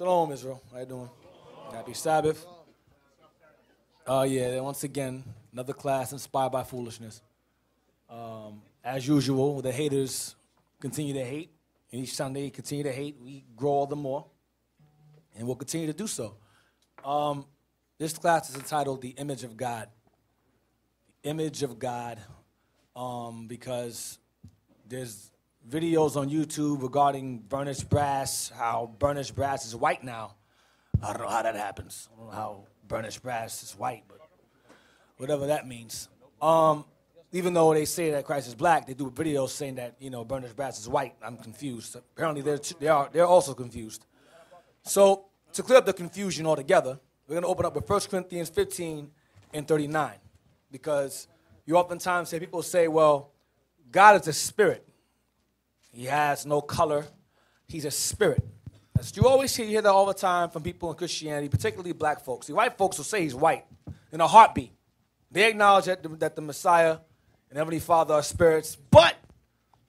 Shalom, Israel. How you doing? Happy Sabbath. Uh, yeah, once again, another class inspired by foolishness. Um, as usual, the haters continue to hate. And each time they continue to hate, we grow all the more. And we'll continue to do so. Um, this class is entitled The Image of God. The Image of God, um, because there's videos on YouTube regarding burnished brass, how burnished brass is white now. I don't know how that happens. I don't know how burnished brass is white, but whatever that means. Um, even though they say that Christ is black, they do videos saying that you know burnished brass is white. I'm confused. Apparently, they're they are they're also confused. So to clear up the confusion altogether, we're going to open up with 1 Corinthians 15 and 39, because you oftentimes say people say, well, God is a spirit. He has no color. He's a spirit. As you always hear, you hear that all the time from people in Christianity, particularly black folks. See, white folks will say he's white in a heartbeat. They acknowledge that the, that the Messiah and Heavenly Father are spirits, but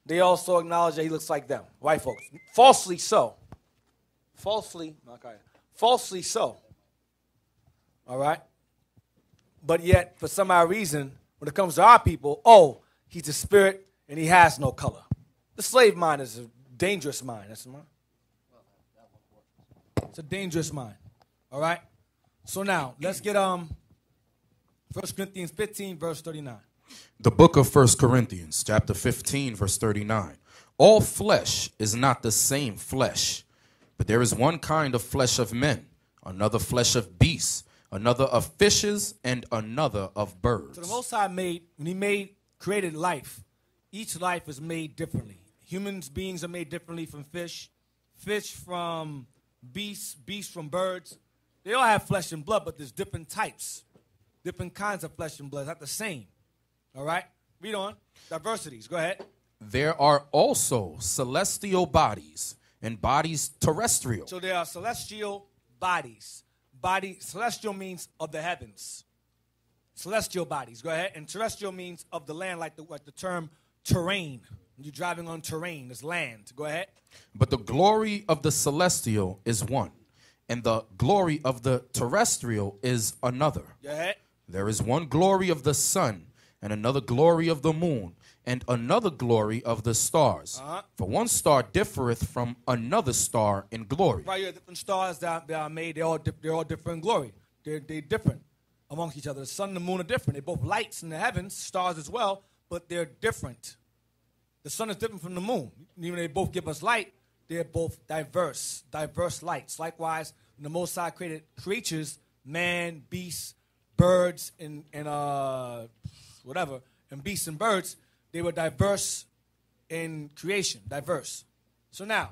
they also acknowledge that he looks like them, white folks. Falsely so. Falsely, okay. Falsely so. All right? But yet, for some odd reason, when it comes to our people, oh, he's a spirit and he has no color. The slave mind is a dangerous mind. That's mine. It's a dangerous mind. All right? So now, let's get um 1 Corinthians 15, verse 39. The book of 1 Corinthians, chapter 15, verse 39. All flesh is not the same flesh, but there is one kind of flesh of men, another flesh of beasts, another of fishes, and another of birds. So the Most High made, when He made, created life, each life is made differently. Humans beings are made differently from fish, fish from beasts, beasts from birds. They all have flesh and blood, but there's different types, different kinds of flesh and blood. It's not the same. All right? Read on. Diversities. Go ahead. There are also celestial bodies and bodies terrestrial. So there are celestial bodies. Body celestial means of the heavens. Celestial bodies. Go ahead. And terrestrial means of the land, like the like the term terrain. You're driving on terrain, it's land. Go ahead. But the glory of the celestial is one, and the glory of the terrestrial is another. Go ahead. There is one glory of the sun, and another glory of the moon, and another glory of the stars. Uh-huh. For one star differeth from another star in glory. Right here, different stars that, that are made, they're all, they're all different in glory. They're, they're different amongst each other. The sun and the moon are different. They're both lights in the heavens, stars as well, but they're different. The sun is different from the moon. Even they both give us light, they're both diverse, diverse lights. Likewise, the Most High created creatures, man, beasts, birds, and, and uh, whatever, and beasts and birds, they were diverse in creation, diverse. So now,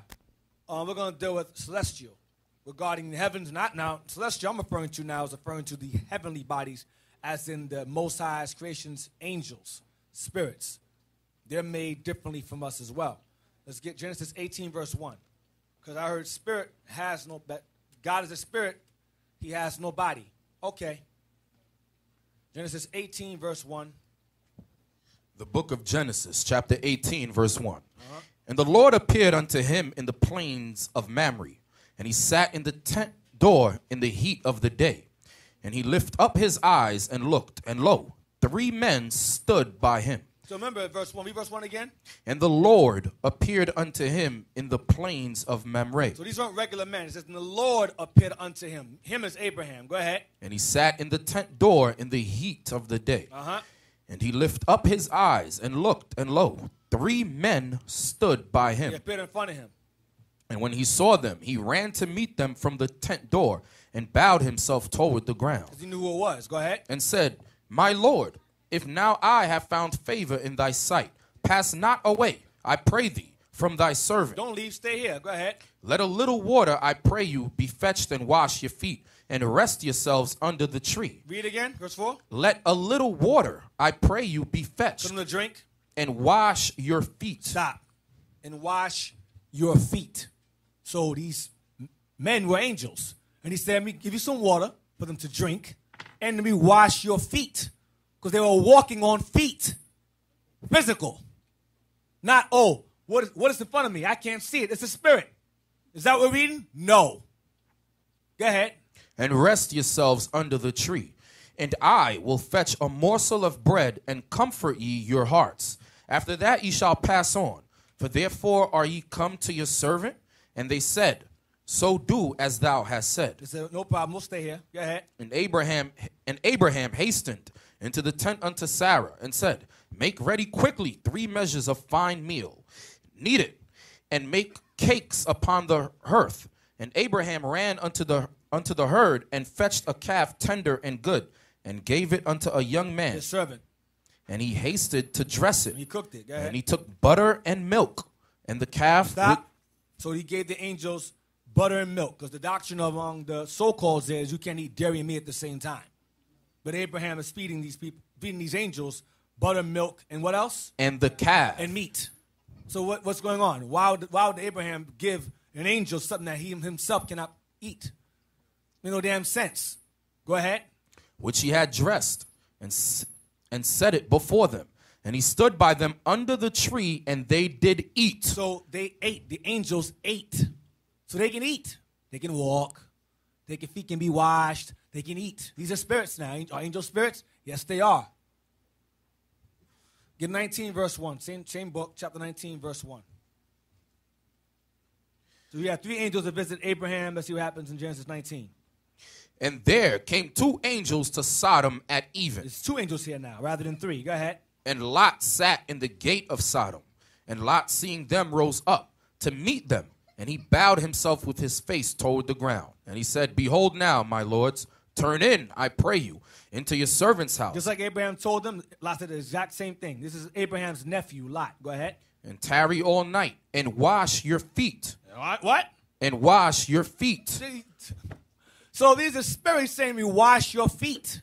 um, we're going to deal with celestial regarding the heavens. Not now, celestial I'm referring to now is referring to the heavenly bodies, as in the Most High's creations, angels, spirits. They're made differently from us as well. Let's get Genesis 18, verse 1. Because I heard spirit has no, but God is a spirit, he has no body. Okay. Genesis 18, verse 1. The book of Genesis, chapter 18, verse one uh-huh. And the Lord appeared unto him in the plains of Mamre, and he sat in the tent door in the heat of the day. And he lift up his eyes and looked, and lo, three men stood by him. So remember verse 1. Read verse 1 again. And the Lord appeared unto him in the plains of Mamre. So these aren't regular men. It says, and the Lord appeared unto him. Him is Abraham. Go ahead. And he sat in the tent door in the heat of the day. Uh huh. And he lift up his eyes and looked, and lo, three men stood by He him. appeared in front of him. And when he saw them, he ran to meet them from the tent door and bowed himself toward the ground Because he knew who it was. Go ahead. and said, My Lord, if now I have found favor in thy sight, pass not away, I pray thee, from thy servant. Don't leave. Stay here. Go ahead. Let a little water, I pray you, be fetched and wash your feet, and rest yourselves under the tree. Read again. Verse 4. Let a little water, I pray you, be fetched to drink. and wash your feet. Stop. And wash your feet. So these men were angels. And he said, Let me give you some water for them to drink, and let me wash your feet. Because they were walking on feet. Physical. Not, oh, what is, what is in front of me? I can't see it. It's a spirit. Is that what we're reading? No. Go ahead. and rest yourselves under the tree. And I will fetch a morsel of bread and comfort ye your hearts. After that ye shall pass on. For therefore are ye come to your servant? And they said, So do as thou hast said. They said, no problem. We'll stay here. Go ahead. And Abraham and Abraham hastened into the tent unto Sarah and said, Make ready quickly three measures of fine meal, knead it, and make cakes upon the hearth. And Abraham ran unto the unto the herd and fetched a calf tender and good, and gave it unto a young man. His servant. And he hasted to dress it. He cooked it. Go ahead. And he took butter and milk, and the calf Stop. So he gave the angels butter and milk because the doctrine among the so-called is you can't eat dairy and meat at the same time. But Abraham is feeding these people, feeding these angels butter, milk, and what else? and the calf. And meat. So what, what's going on? Why would, why would Abraham give an angel something that he himself cannot eat? Make no damn sense. Go ahead. which he had dressed, and, and set it before them. And he stood by them under the tree, and they did eat. So they ate. The angels ate. So they can eat. They can walk. They can feet can be washed. They can eat. These are spirits now. Angel- Are angel spirits? Yes, they are. Get 19 verse 1. Same, same book, chapter 19, verse 1. So we have three angels that visit Abraham. Let's see what happens in Genesis 19. And there came two angels to Sodom at even. There's two angels here now rather than three. Go ahead. And Lot sat in the gate of Sodom. And Lot, seeing them, rose up to meet them. And he bowed himself with his face toward the ground. And he said, Behold now, my lords, turn in, I pray you, into your servant's house. Just like Abraham told them, Lot said the exact same thing. This is Abraham's nephew, Lot. Go ahead. and tarry all night, and wash your feet. What? And wash your feet. So these are spirits saying me, wash your feet.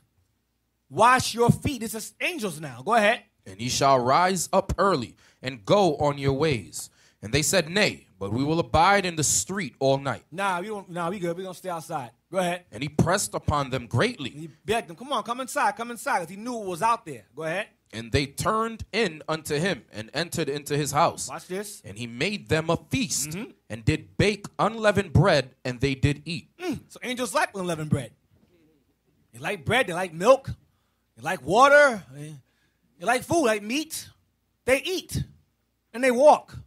Wash your feet. This is angels now. Go ahead. And ye shall rise up early and go on your ways. And they said, Nay, but we will abide in the street all night. Nah, we don't. Nah, we good. We gonna stay outside. Go ahead. And he pressed upon them greatly. He begged them, come on, come inside, come inside, because he knew it was out there. Go ahead. And they turned in unto him and entered into his house. Watch this. And he made them a feast mm-hmm. and did bake unleavened bread, and they did eat. Mm. So angels like unleavened bread. They like bread. They like milk. They like water. They, they like food, like meat. They eat and they walk.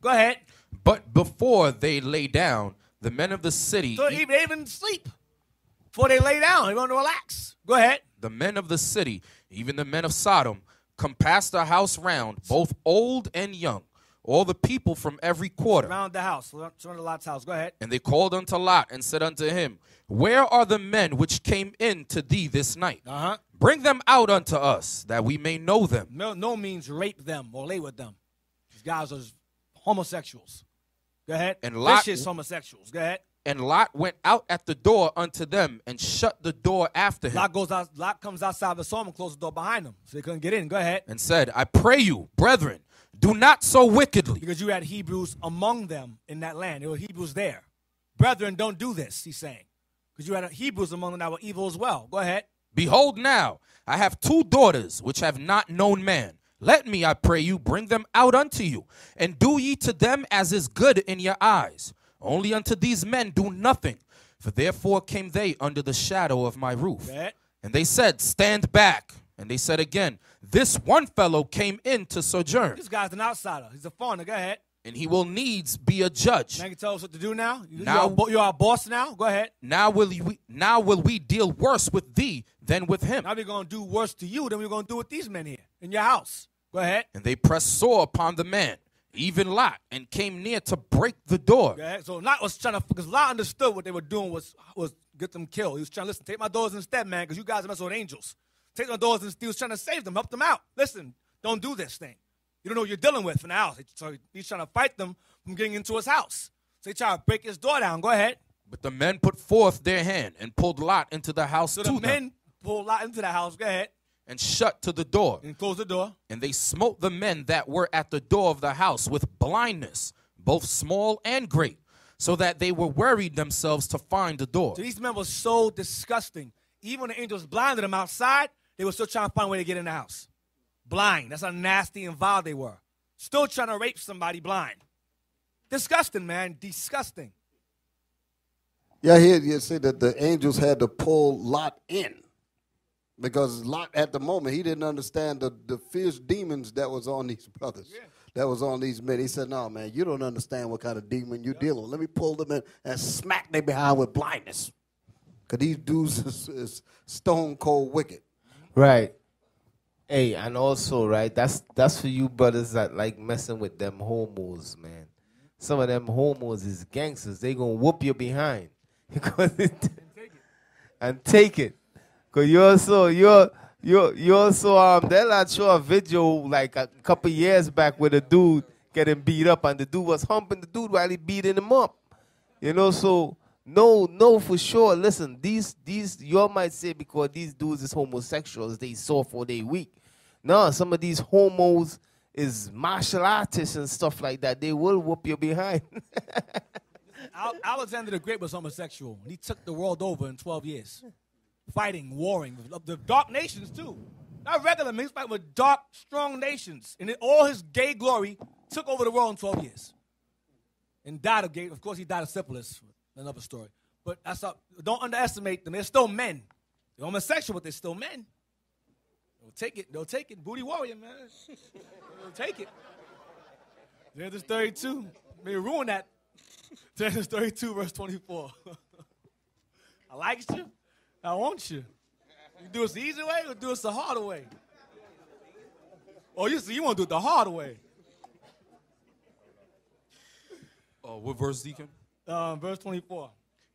Go ahead. But before they lay down, the men of the city, So even, even sleep before they lay down. They want to relax. Go ahead. the men of the city, even the men of Sodom, compassed the house round, both old and young, all the people from every quarter. Around the house, surround the Lot's house. Go ahead. And they called unto Lot and said unto him, Where are the men which came in to thee this night? Uh huh. Bring them out unto us, that we may know them. No, no means rape them or lay with them. These guys are homosexuals. Go ahead. And Lot- Vicious homosexuals. Go ahead. And Lot went out at the door unto them and shut the door after him Lot goes out. Lot comes outside the storm and closes the door behind them, so they couldn't get in. Go ahead. and said, I pray you, brethren, do not so wickedly. Because you had Hebrews among them in that land. There were Hebrews there. Brethren, don't do this. He's saying, because you had Hebrews among them that were evil as well. Go ahead. Behold, now I have two daughters which have not known man. Let me, I pray you, bring them out unto you, and do ye to them as is good in your eyes. Only unto these men do nothing, for therefore came they under the shadow of my roof. Ahead. And they said, Stand back. And they said again, This one fellow came in to sojourn, This guy's an outsider. He's a foreigner. Go ahead. and he will needs be a judge. Now you tell us what to do now. You, Now- you're, our, you're our boss now. Go ahead. Now will we now will we deal worse with thee than with him. Now we're going to do worse to you than we're going to do with these men here in your house. Go ahead. And they pressed sore upon the man, even Lot, and came near to break the door. Go ahead. So Lot was trying to, because Lot understood what they were doing was was get them killed. He was trying to listen, take my daughters instead, man, because you guys are messing with angels. Take my daughters instead. He was trying to save them, help them out. Listen, don't do this thing. You don't know what you're dealing with in the house. So he's trying to fight them from getting into his house. So they try to break his door down. Go ahead. But the men put forth their hand and pulled Lot into the house So to the them, men pull Lot into the house. Go ahead and shut to the door. and close the door. And they smote the men that were at the door of the house with blindness, both small and great, so that they were worried themselves to find the door. So these men were so disgusting. Even when the angels blinded them outside, they were still trying to find a way to get in the house. Blind. That's how nasty and vile they were. Still trying to rape somebody blind. Disgusting, man. Disgusting. Yeah, here you see that the angels had to pull Lot in because Lot at the moment he didn't understand the, the fierce demons that was on these brothers, that was on these men. He said, "No, man, you don't understand what kind of demon you're dealing with. Let me pull them in and smack them behind with blindness, because these dudes is, is stone cold wicked." Right. Hey, and also, right, that's that's for you brothers that like messing with them homos, man. Some of them homos is gangsters. They gonna whoop you behind. Because it- and take it. Cause you also you're you you also um they let show a video like a couple years back with a dude getting beat up and the dude was humping the dude while he beating him up. You know, so no, no, for sure. Listen, these these y'all might say because these dudes is homosexuals, they soft or they weak. No, some of these homos is martial artists and stuff like that. They will whoop you behind. Al- Alexander the Great was homosexual. He took the world over in 12 years. Fighting, warring, the dark nations too. Not regular men, he's fighting with dark, strong nations. And in all his gay glory took over the world in 12 years. And died of gay, of course, he died of syphilis. Another story. But that's not, don't underestimate them. They're still men. They're homosexual, but they're still men. They'll take it. They'll take it. Booty warrior, man. They'll take it. Genesis 32. May ruin that. Genesis 32, verse 24. I like you. I want you. You do it the easy way or do it the harder way? Oh, you see, you want to do it the hard way. Oh, what verse, Deacon? Um, verse 24.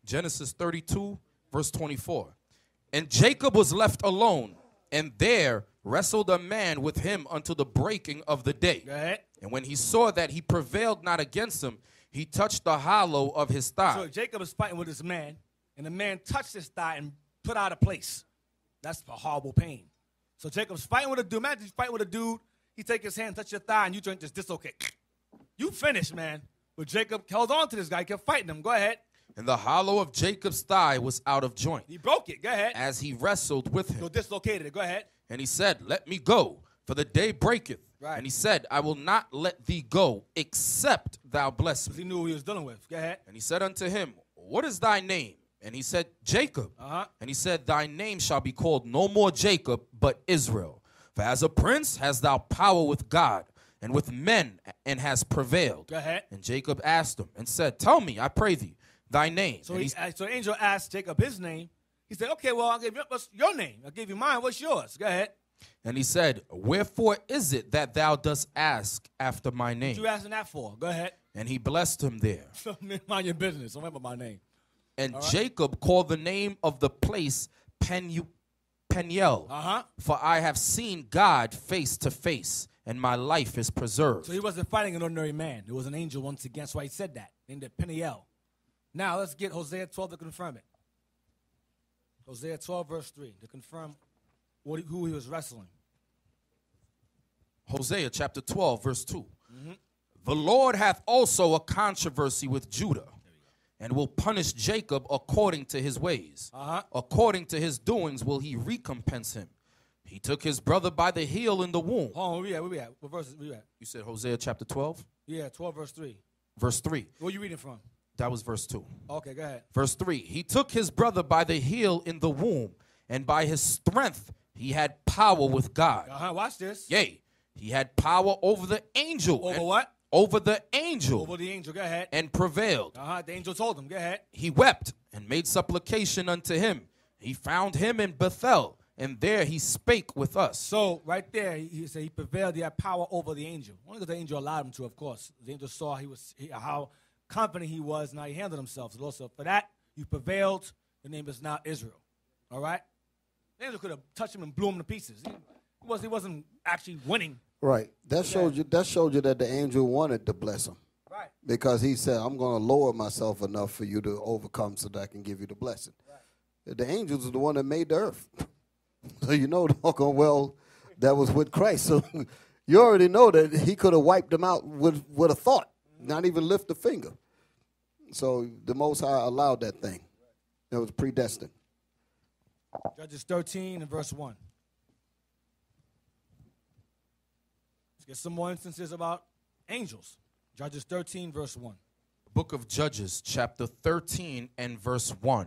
Genesis 32, verse 24. And Jacob was left alone, and there wrestled a man with him until the breaking of the day. And when he saw that he prevailed not against him, he touched the hollow of his thigh. So Jacob is fighting with this man, and the man touched his thigh and put out of place. That's a horrible pain. So Jacob's fighting with a dude. Imagine he's fighting with a dude. He take his hand, touch your thigh, and you joint just dislocate. You finished, man. But Jacob held on to this guy, kept fighting him. Go ahead. and the hollow of Jacob's thigh was out of joint, He broke it. Go ahead. as he wrestled with So him. dislocated it. Go ahead. And he said, Let me go, for the day breaketh. Right. And he said, I will not let thee go, except thou bless me. he knew who he was dealing with. Go ahead. And he said unto him, What is thy name? And he said, Jacob. Uh-huh. And he said, Thy name shall be called no more Jacob, but Israel. For as a prince hast thou power with God and with men, and has prevailed. Go ahead. And Jacob asked him and said, Tell me, I pray thee, thy name. So, he, so angel asked Jacob his name. He said, okay, well, I'll give you, what's your name? I'll give you mine. What's yours? Go ahead. and he said, Wherefore is it that thou dost ask after my name? What you asking that for? Go ahead. And he blessed him there. Mind your business. Don't remember my name. And Jacob called the name of the place Penu- Peniel. Uh-huh. For I have seen God face to face, and my life is preserved. So he wasn't fighting an ordinary man. It was an angel once again. That's why he said that. Named it Peniel. Now let's get Hosea 12 to confirm it. Hosea 12, verse 3, to confirm what who he was wrestling. Hosea chapter 12, verse 2. The Lord hath also a controversy with Judah, and will punish Jacob according to his ways. Uh-huh. According to his doings will he recompense him. He took his brother by the heel in the womb. Hold on, where we at? Where we at? What verse we at? You said Hosea chapter 12, Yeah, 12, verse 3. verse 3. Where you reading from? That was verse 2. Okay, go ahead. Verse 3 He took his brother by the heel in the womb, and by his strength he had power with God. Uh-huh, watch this. Yea, he had power over the angel. Over and- what? Over the angel Over the angel. Go ahead. and prevailed. Uh-huh, the angel told him. Go ahead. He wept and made supplication unto him. He found him in Bethel, and there he spake with us. So right there, he, he said he prevailed. He had power over the angel. Only because the angel allowed him to, of course. The angel saw he was he, how confident he was and how he handled himself. So also for that, you prevailed. Your name is now Israel. All right. The angel could have touched him and blew him to pieces. He, he was he wasn't actually winning. Right. That showed you. That showed you that the angel wanted to bless him Right. because he said, "I'm going to lower myself enough for you to overcome, so that I can give you the blessing." The angels are the one that made the earth, so you know doggone well that was with Christ. So you already know that he could have wiped them out with with a thought, not even lift a finger. So the Most High allowed that thing. That was predestined. Judges 13 and verse 1. Let's get some more instances about angels. Judges 13, verse 1. book of Judges, chapter 13 and verse 1.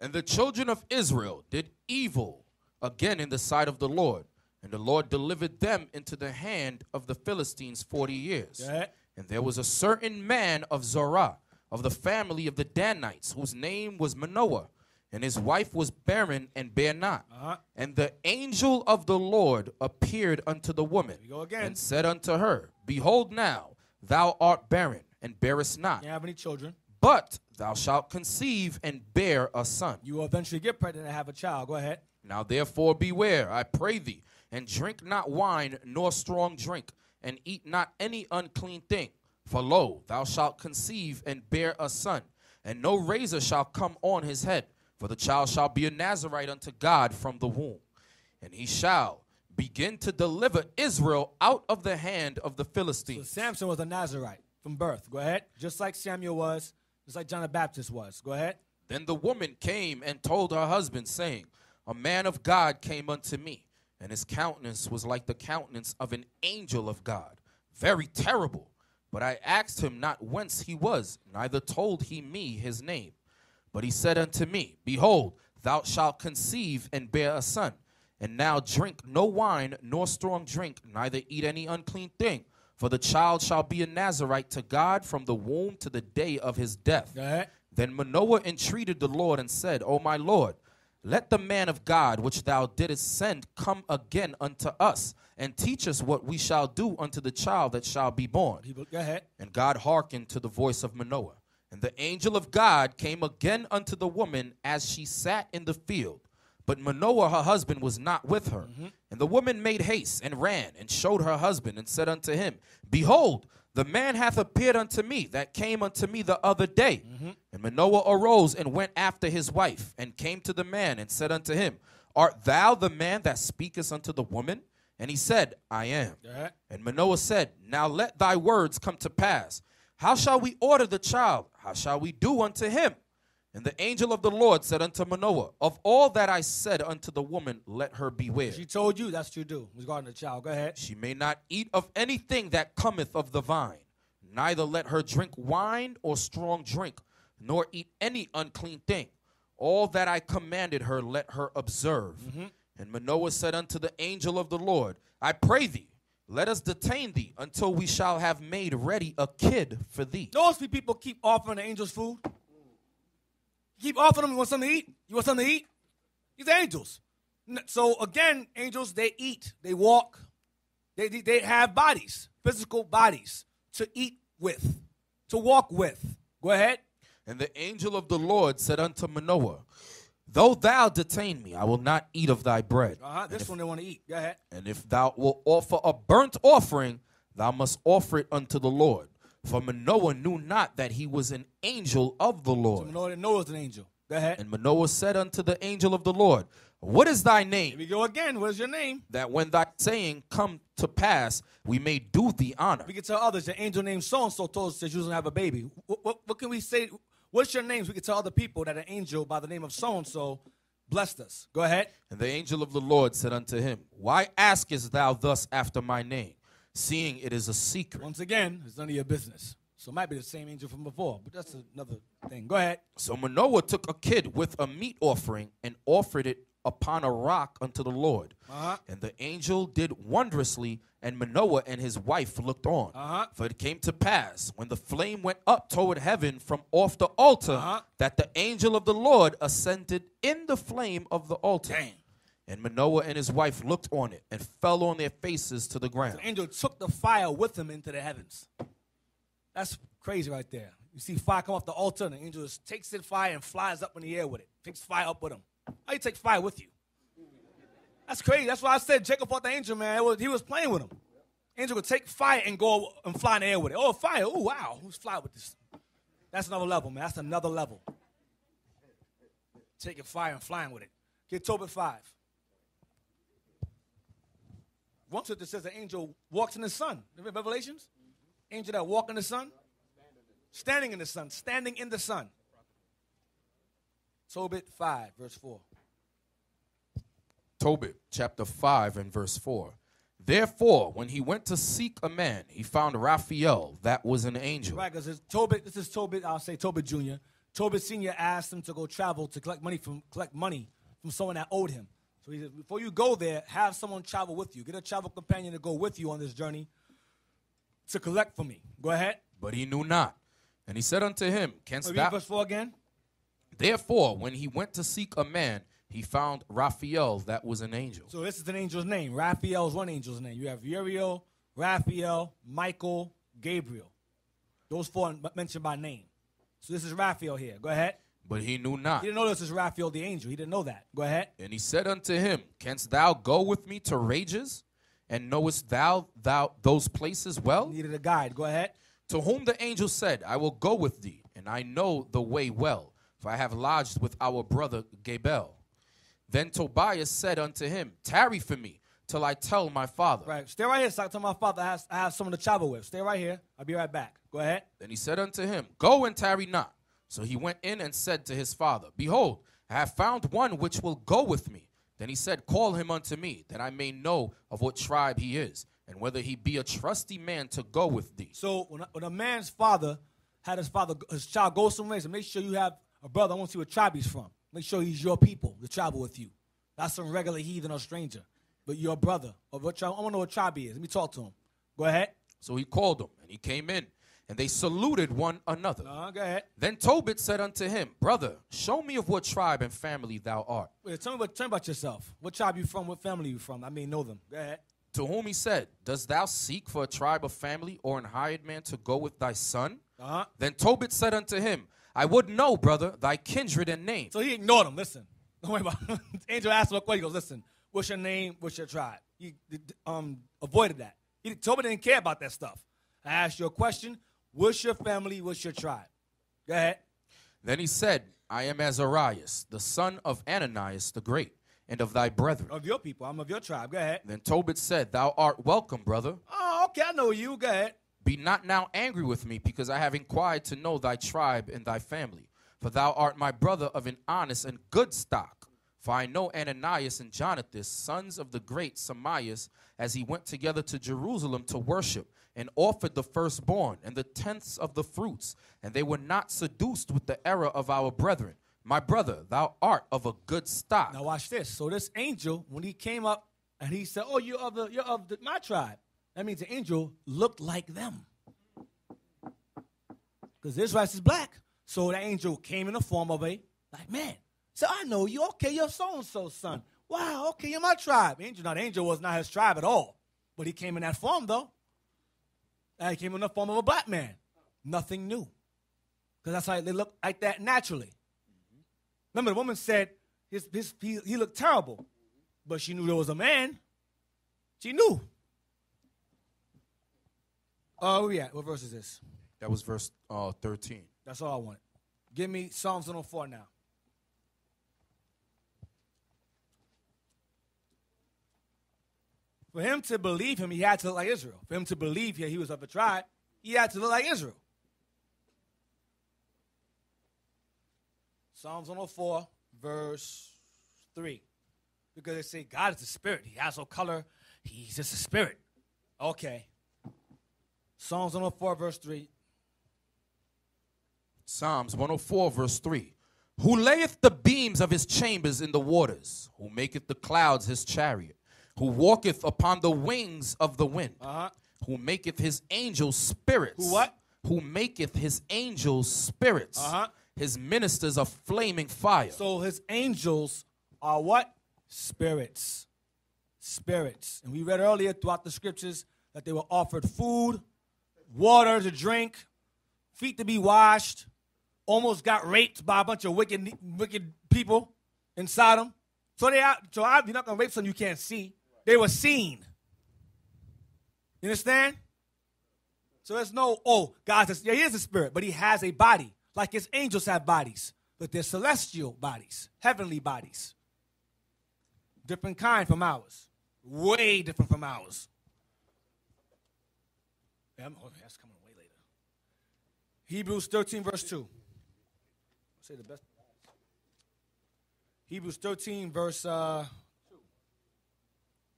And the children of Israel did evil again in the sight of the Lord, and the Lord delivered them into the hand of the Philistines 40 years. And there was a certain man of Zorah, of the family of the Danites, whose name was Manoah, and his wife was barren and bare not. Uh-huh. And the angel of the Lord appeared unto the woman, and said unto her, Behold now, thou art barren, and bearest not. Can't have any children. But thou shalt conceive and bear a son. You will eventually get pregnant and have a child. Go ahead. Now therefore beware, I pray thee, and drink not wine nor strong drink, and eat not any unclean thing. For lo, thou shalt conceive and bear a son, and no razor shall come on his head, for the child shall be a Nazarite unto God from the womb. And he shall begin to deliver Israel out of the hand of the Philistines. So. Samson was a Nazarite from birth. Go ahead. Just like Samuel was, just like John the Baptist was. Go ahead. Then the woman came and told her husband, saying, A man of God came unto me, and his countenance was like the countenance of an angel of God, very terrible. But I asked him not whence he was, neither told he me his name. But he said unto me, Behold, thou shalt conceive and bear a son, and now drink no wine nor strong drink, neither eat any unclean thing. For the child shall be a Nazarite to God from the womb to the day of his death. Then Manoah entreated the Lord and said, O my Lord, let the man of God which thou didst send come again unto us, and teach us what we shall do unto the child that shall be born. Go ahead. And God hearkened to the voice of Manoah. And the angel of God came again unto the woman as she sat in the field. But Manoah, her husband, was not with her. Mm-hmm. And the woman made haste and ran and showed her husband and said unto him, Behold, the man hath appeared unto me that came unto me the other day. Mm-hmm. And Manoah arose and went after his wife and came to the man and said unto him, Art thou the man that speakest unto the woman? And he said, I am. Ahead. And Manoah said, Now let thy words come to pass. How shall we order the child? How shall we do unto him? And the angel of the Lord said unto Manoah, Of all that I said unto the woman, let her beware. She told you that's what you do regarding the child. Go ahead. She may not eat of anything that cometh of the vine, neither let her drink wine or strong drink, nor eat any unclean thing. All that I commanded her, let her observe. Mm-hmm. And Manoah said unto the angel of the Lord, I pray thee, let us detain thee until we shall have made ready a kid for thee. Those people keep offering the angels food. Keep offering them. You want something to eat? You want something to eat? These angels. So again, angels they eat, they walk, they, they they have bodies, physical bodies to eat with, to walk with. Go ahead. And the angel of the Lord said unto Manoah, Though thou detain me, I will not eat of thy bread. Uh huh. This one they want to eat. Go ahead. And if thou wilt offer a burnt offering, thou must offer it unto the Lord. For Manoah knew not that he was an angel of the So Lord. Manoah knows an angel. Go ahead. And Manoah said unto the angel of the Lord, What is thy Here name? we go again. What is your name? That when thy saying come to pass, we may do thee honor. We can tell others the angel named so and so told us that you was gonna have a baby. What, what, what can we say? What's your names? We can tell other people that an angel by the name of so and so blessed us. Go ahead. And the angel of the Lord said unto him, Why askest thou thus after my name, seeing it is a secret? Once again, it's none of your business. So it might be the same angel from before, but that's another thing. Go ahead. So Manoah took a kid with a meat offering and offered it upon a rock unto the Lord. Uh-huh. And the angel did wondrously, and Manoah and his wife looked on. Uh-huh. For it came to pass, when the flame went up toward heaven from off the altar, Uh-huh. that the angel of the Lord ascended in the flame of the altar. Damn. And Manoah and his wife looked on it and fell on their faces to the ground. The angel took the fire with him into the heavens. That's crazy right there. You see fire come off the altar, and the angel just takes it fire and flies up in the air with it. Takes fire up with him. How you take fire with you? That's crazy. That's why I said Jacob fought the angel, man. Was- he was playing with him. Angel could take fire and go and fly in the air with it. Oh, fire. Oh, wow. Who's fly with this? That's another level, man. That's another level. Taking fire and flying with it. Get Tobit 5. Once it says the angel walks in the sun. Remember Revelations? Angel that walk in the sun. Standing in the sun. Standing in the sun. Tobit 5, verse 4. Tobit chapter 5 and verse 4. Therefore, when he went to seek a man, he found Raphael, that was an angel. Right, because Tobit, this is Tobit, I'll say Tobit Jr. Tobit Sr. asked him to go travel to collect money from collect money from someone that owed him. So he said, before you go there, have someone travel with you. Get a travel companion to go with you on this journey to collect for me. Go ahead. But he knew not. And he said unto him, Canst thou? verse 4 again. Therefore, when he went to seek a man, he found Raphael, that was an angel. So this is an angel's name. Raphael is one angel's name. You have Uriel, Raphael, Michael, Gabriel. Those four mentioned by name. So this is Raphael here. Go ahead. But he knew not. He didn't know this is Raphael the angel. He didn't know that. Go ahead. And he said unto him, Canst thou go with me to Rages? And knowest thou thou those places well? Needed a guide. Go ahead. To whom the angel said, I will go with thee, and I know the way well, for I have lodged with our brother Gabel. Then Tobias said unto him, Tarry for me, till I tell my father. Right. Stay right here. So I tell my father I have, I have someone to travel with. Stay right here. I'll be right back. Go ahead. Then he said unto him, Go and tarry not. So he went in and said to his father, Behold, I have found one which will go with me. Then he said, Call him unto me, that I may know of what tribe he is, and whether he be a trusty man to go with thee. So when a, when a man's father had his father, his child go somewhere, so make sure you have a brother. I want to see what tribe he's from. Make sure he's your people to travel with you. Not some regular heathen or stranger, but your brother. Or what tribe? I want to know what tribe he is. Let me talk to him. Go ahead. So he called him, and he came in, and they saluted one another. Uh-huh, go ahead. Then Tobit said unto him, Brother, show me of what tribe and family thou art. Wait, tell me what, tell me about yourself. What tribe you from? What family you from? I may know them. Go ahead. To whom he said, Dost thou seek for a tribe of family or an hired man to go with thy son? Uh-huh. Then Tobit said unto him, I would know, brother, thy kindred and name. So he ignored him. Listen. Don't worry about it. Angel asked him a question. He goes, listen, what's your name? What's your tribe? He um, avoided that. He told me didn't care about that stuff. I asked you a question. What's your family? What's your tribe? Go ahead. Then he said, I am Azarias, the son of Ananias the Great, and of thy brethren. Of your people. I'm of your tribe. Go ahead. Then Tobit said, Thou art welcome, brother. Oh, okay. I know you. Go ahead. Be not now angry with me, because I have inquired to know thy tribe and thy family. For thou art my brother of an honest and good stock. For I know Ananias and Jonathan, sons of the great Samias, as he went together to Jerusalem to worship, and offered the firstborn and the tenths of the fruits, and they were not seduced with the error of our brethren. My brother, thou art of a good stock. Now watch this. So this angel, when he came up and he said, "Oh, you're of the, you're of the, my tribe," that means the angel looked like them, because Israelites is black. So the angel came in the form of a like man. So I know you. Okay, you're so and so son. Wow. Okay, you're my tribe. Angel, not angel was not his tribe at all, but he came in that form though. And he came in the form of a black man. Nothing new, because that's how they look like that naturally. Remember, the woman said his, his, he, he looked terrible, but she knew there was a man. She knew. Oh, yeah. What verse is this? That was verse uh, 13. That's all I want. Give me Psalms 104 now. For him to believe him, he had to look like Israel. For him to believe here he was of a tribe, he had to look like Israel. Psalms 104, verse 3. Because they say God is a spirit. He has no color. He's just a spirit. Okay. Psalms 104, verse 3. Psalms 104, verse 3. Who layeth the beams of his chambers in the waters, who maketh the clouds his chariot, who walketh upon the wings of the wind, Uh-huh. who maketh his angels spirits. Who what? Who maketh his angels spirits. Uh-huh. His ministers of flaming fire. So his angels are what? Spirits. Spirits. And we read earlier throughout the scriptures that they were offered food, water to drink, feet to be washed, almost got raped by a bunch of wicked, wicked people in Sodom. So they so you're not gonna rape someone you can't see. They were seen. You understand? So there's no, oh, God says, yeah, he is a spirit, but he has a body. Like his angels have bodies, but they're celestial bodies, heavenly bodies. Different kind from ours. Way different from ours. Yeah, oh, that's coming way later. Hebrews 13, verse 2. say the best. Hebrews 13, verse uh, 2.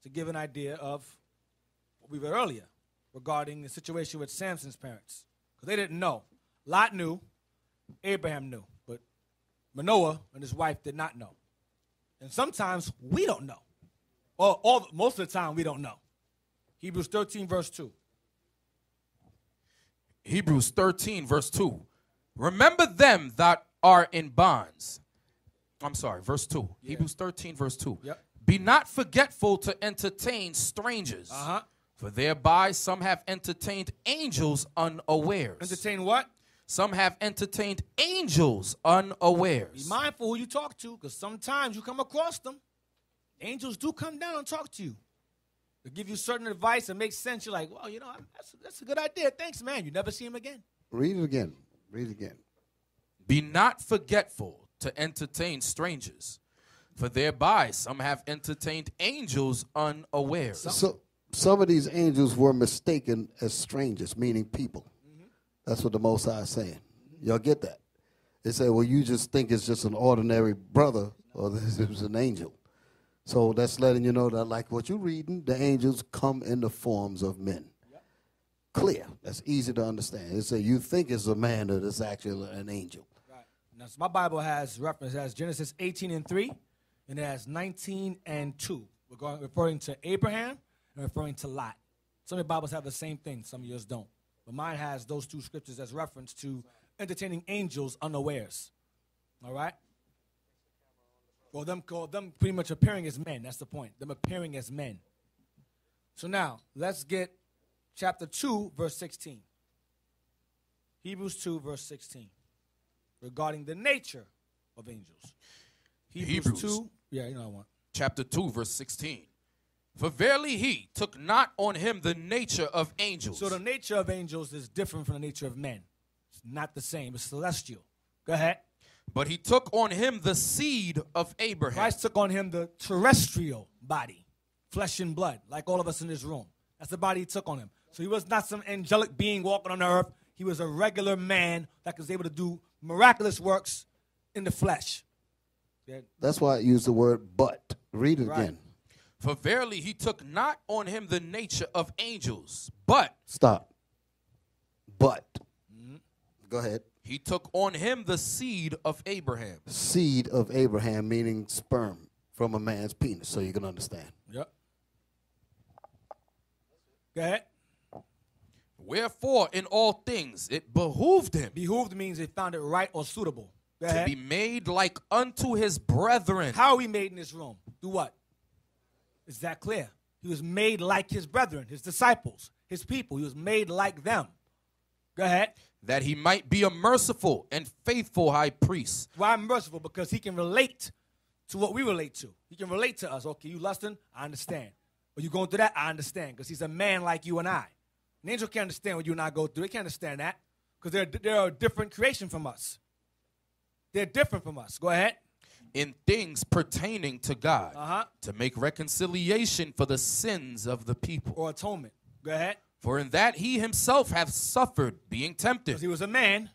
To give an idea of what we read earlier regarding the situation with Samson's parents. Because they didn't know. Lot knew, Abraham knew, but Manoah and his wife did not know. And sometimes we don't know. Or all, most of the time we don't know. Hebrews 13, verse 2. Hebrews 13, verse 2. Remember them that are in bonds. I'm sorry, verse 2. Hebrews 13, verse 2. Yep. Be not forgetful to entertain strangers, Uh-huh. for thereby some have entertained angels unawares. Entertain what? some have entertained angels unawares. Be mindful who you talk to, because sometimes you come across them. Angels do come down and talk to you. They give you certain advice that makes sense. You're like, well, you know, that's, that's a good idea. Thanks, man. You never see him again. Read it again. Read it again. Be not forgetful to entertain strangers, for thereby some have entertained angels unawares. So some of these angels were mistaken as strangers, meaning people. Mm-hmm. That's what the Most High is saying. Y'all get that? They say, well, you just think it's just an ordinary brother or this is an angel. So that's letting you know that, like what you're reading, the angels come in the forms of men. Clear. That's easy to understand. It say you think it's a man, but it's actually an angel. Right. Now, so my Bible has reference as Genesis 18 and 3, and it has 19 and 2, We're going, referring to Abraham and referring to Lot. Some of your Bibles have the same thing, some of yours don't. But mine has those two scriptures as reference to entertaining angels unawares. All right? Well, them called them pretty much appearing as men. That's the point. Them appearing as men. So now let's get chapter 2, verse 16. Hebrews 2, verse 16 regarding the nature of angels. Hebrews, Hebrews. 2. Yeah, you know I want. Chapter 2, verse 16. For verily he took not on him the nature of angels. So the nature of angels is different from the nature of men. It's not the same. It's celestial. Go ahead. But he took on him the seed of Abraham. Christ took on him the terrestrial body, flesh and blood, like all of us in this room. That's the body he took on him. So he was not some angelic being walking on the earth. He was a regular man that was able to do miraculous works in the flesh. Yeah, That's why I use the word but. Read it Right. again. For verily he took not on him the nature of angels, but Stop. But. Mm-hmm. Go ahead. He took on him the seed of Abraham. Seed of Abraham, meaning sperm from a man's penis, so you can understand. Yep. Go ahead. Wherefore, in all things, it behooved him Behooved means they found it right or suitable. Go to ahead. be made like unto his brethren. How are we made in this room? Do what? Is that clear? He was made like his brethren, his disciples, his people. He was made like them. Go ahead. That he might be a merciful and faithful high priest, Why merciful? Because he can relate to what we relate to. He can relate to us. Okay, you lusting? I understand. Or you going through that? I understand. Because he's a man like you and I. An angel can't understand what you and I go through. They can't understand that. Because they're, they're a different creation from us. They're different from us. Go ahead. in things pertaining to God, Uh-huh. to make reconciliation for the sins of the people. Or atonement. Go ahead. For in that he himself hath suffered, being tempted. Because he was a man.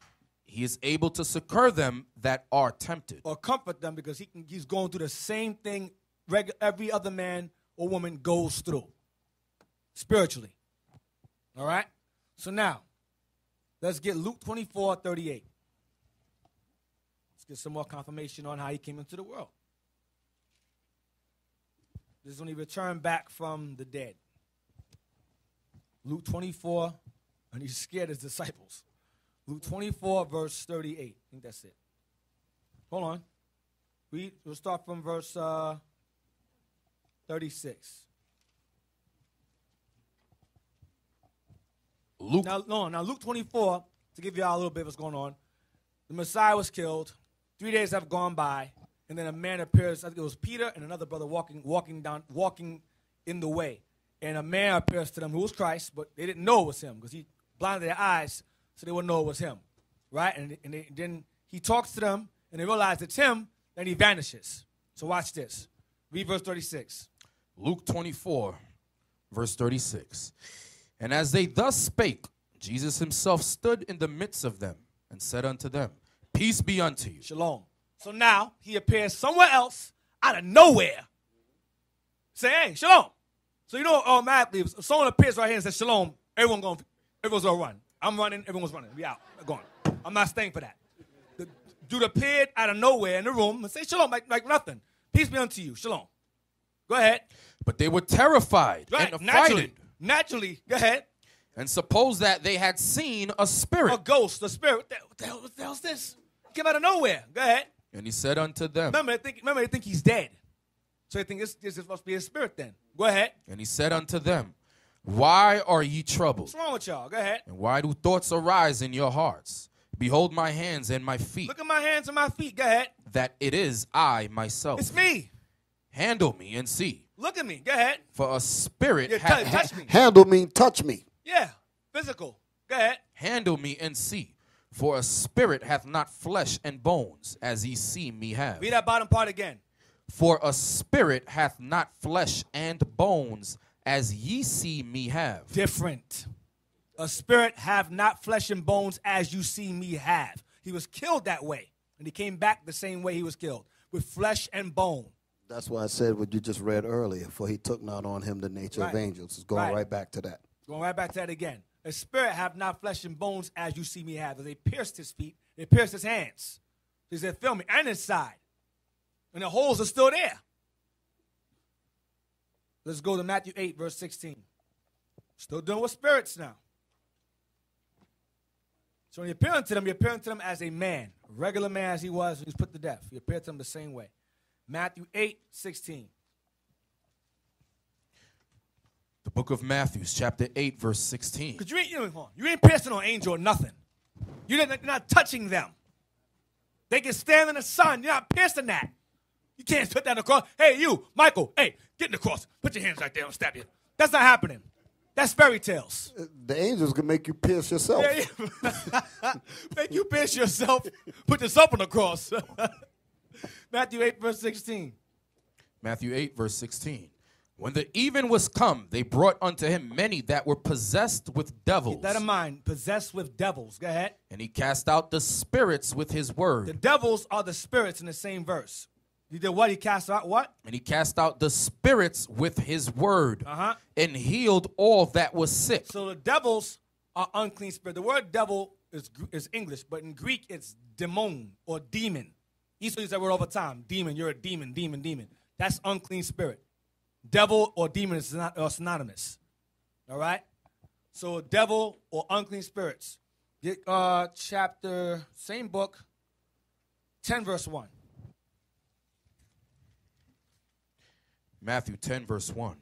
he is able to succor them that are tempted. or comfort them because he can, he's going through the same thing every other man or woman goes through spiritually. All right? So now, let's get Luke 24 38. Let's get some more confirmation on how he came into the world. This is when he returned back from the dead. Luke 24, and he scared his disciples. Luke 24, verse 38. I think that's it. Hold on. We we'll start from verse uh, 36. Luke Now, no, now Luke 24, to give you all a little bit of what's going on. The Messiah was killed. Three days have gone by, and then a man appears. I think it was Peter and another brother walking, walking down, walking in the way. And a man appears to them who was Christ, but they didn't know it was him because he blinded their eyes, so they wouldn't know it was him, right? And, and they, then he talks to them, and they realize it's him. Then he vanishes. So watch this. Read verse 36. Luke 24, verse 36. And as they thus spake, Jesus himself stood in the midst of them and said unto them, Peace be unto you. Shalom. So now he appears somewhere else out of nowhere. Say, hey, shalom. So you know automatically, if someone appears right here and says shalom, everyone going, everyone's gonna run. I'm running, everyone's running. We out, We're going. I'm not staying for that. The dude appeared out of nowhere in the room and say shalom like, like nothing. Peace be unto you. Shalom. Go ahead. But they were terrified Right. and Naturally. affrighted, Naturally. Go ahead. and suppose that they had seen a spirit. A ghost, a spirit. What the, what the hell? What the hell's this? Came out of nowhere. Go ahead. And he said unto them, Remember, they think. Remember, they think he's dead. So they think this, this to be a spirit. Then go ahead. and he said unto them, Why are ye troubled? What's wrong with y'all? Go ahead. And why do thoughts arise in your hearts? Behold my hands and my feet, Look at my hands and my feet. Go ahead. that it is I myself. It's me. Handle me and see. Look at me. Go ahead. For a spirit Yeah, hath- touch, touch me. Handle me, touch me. Yeah. Physical. Go ahead. handle me and see. For a spirit hath not flesh and bones, as ye see me have. Read that bottom part again. For a spirit hath not flesh and bones, as ye see me have. Different. A spirit have not flesh and bones as you see me have. He was killed that way, and he came back the same way he was killed, with flesh and bone. That's why I said what you just read earlier. For he took not on him the nature of angels. It's going Right. right. back to that. Going right back to that again. A spirit have not flesh and bones as you see me have. They pierced his feet, they pierced his hands. He said, Feel me, and his side. And the holes are still there. Let's go to Matthew 8, verse 16. Still dealing with spirits now. So when he appeared to them, he appeared to them as a man, a regular man as he was when he was put to death. He appeared to them the same way. Matthew 8, 16. The book of Matthew, chapter 8, verse 16. Because you ain't, you, on. you ain't piercing no angel or nothing. You're not, you're not touching them. They can stand in the sun. You're not piercing that. You can't put that across. Hey, you, Michael, hey, get in the cross. Put your hands right there and stab you. That's not happening. That's fairy tales. The angels can make you pierce yourself. Yeah, yeah. Make you pierce yourself. Put yourself on the cross. Matthew 8, verse 16. Matthew 8, verse 16. When the even was come, they brought unto him many that were possessed with devils. Keep that in mind. Possessed with devils. Go ahead. And he cast out the spirits with his word. The devils are the spirits in the same verse. He did what? He cast out what? And he cast out the spirits with his word. Uh-huh. And healed all that was sick. So the devils are unclean spirit. The word devil is, is English, but in Greek it's demon or demon. He used to use that word all the time. Demon, you're a demon, demon, demon. That's unclean spirit. Devil or demon is not are synonymous. All right? So devil or unclean spirits. Get uh chapter, same book, 10 verse 1. Matthew 10, verse 1.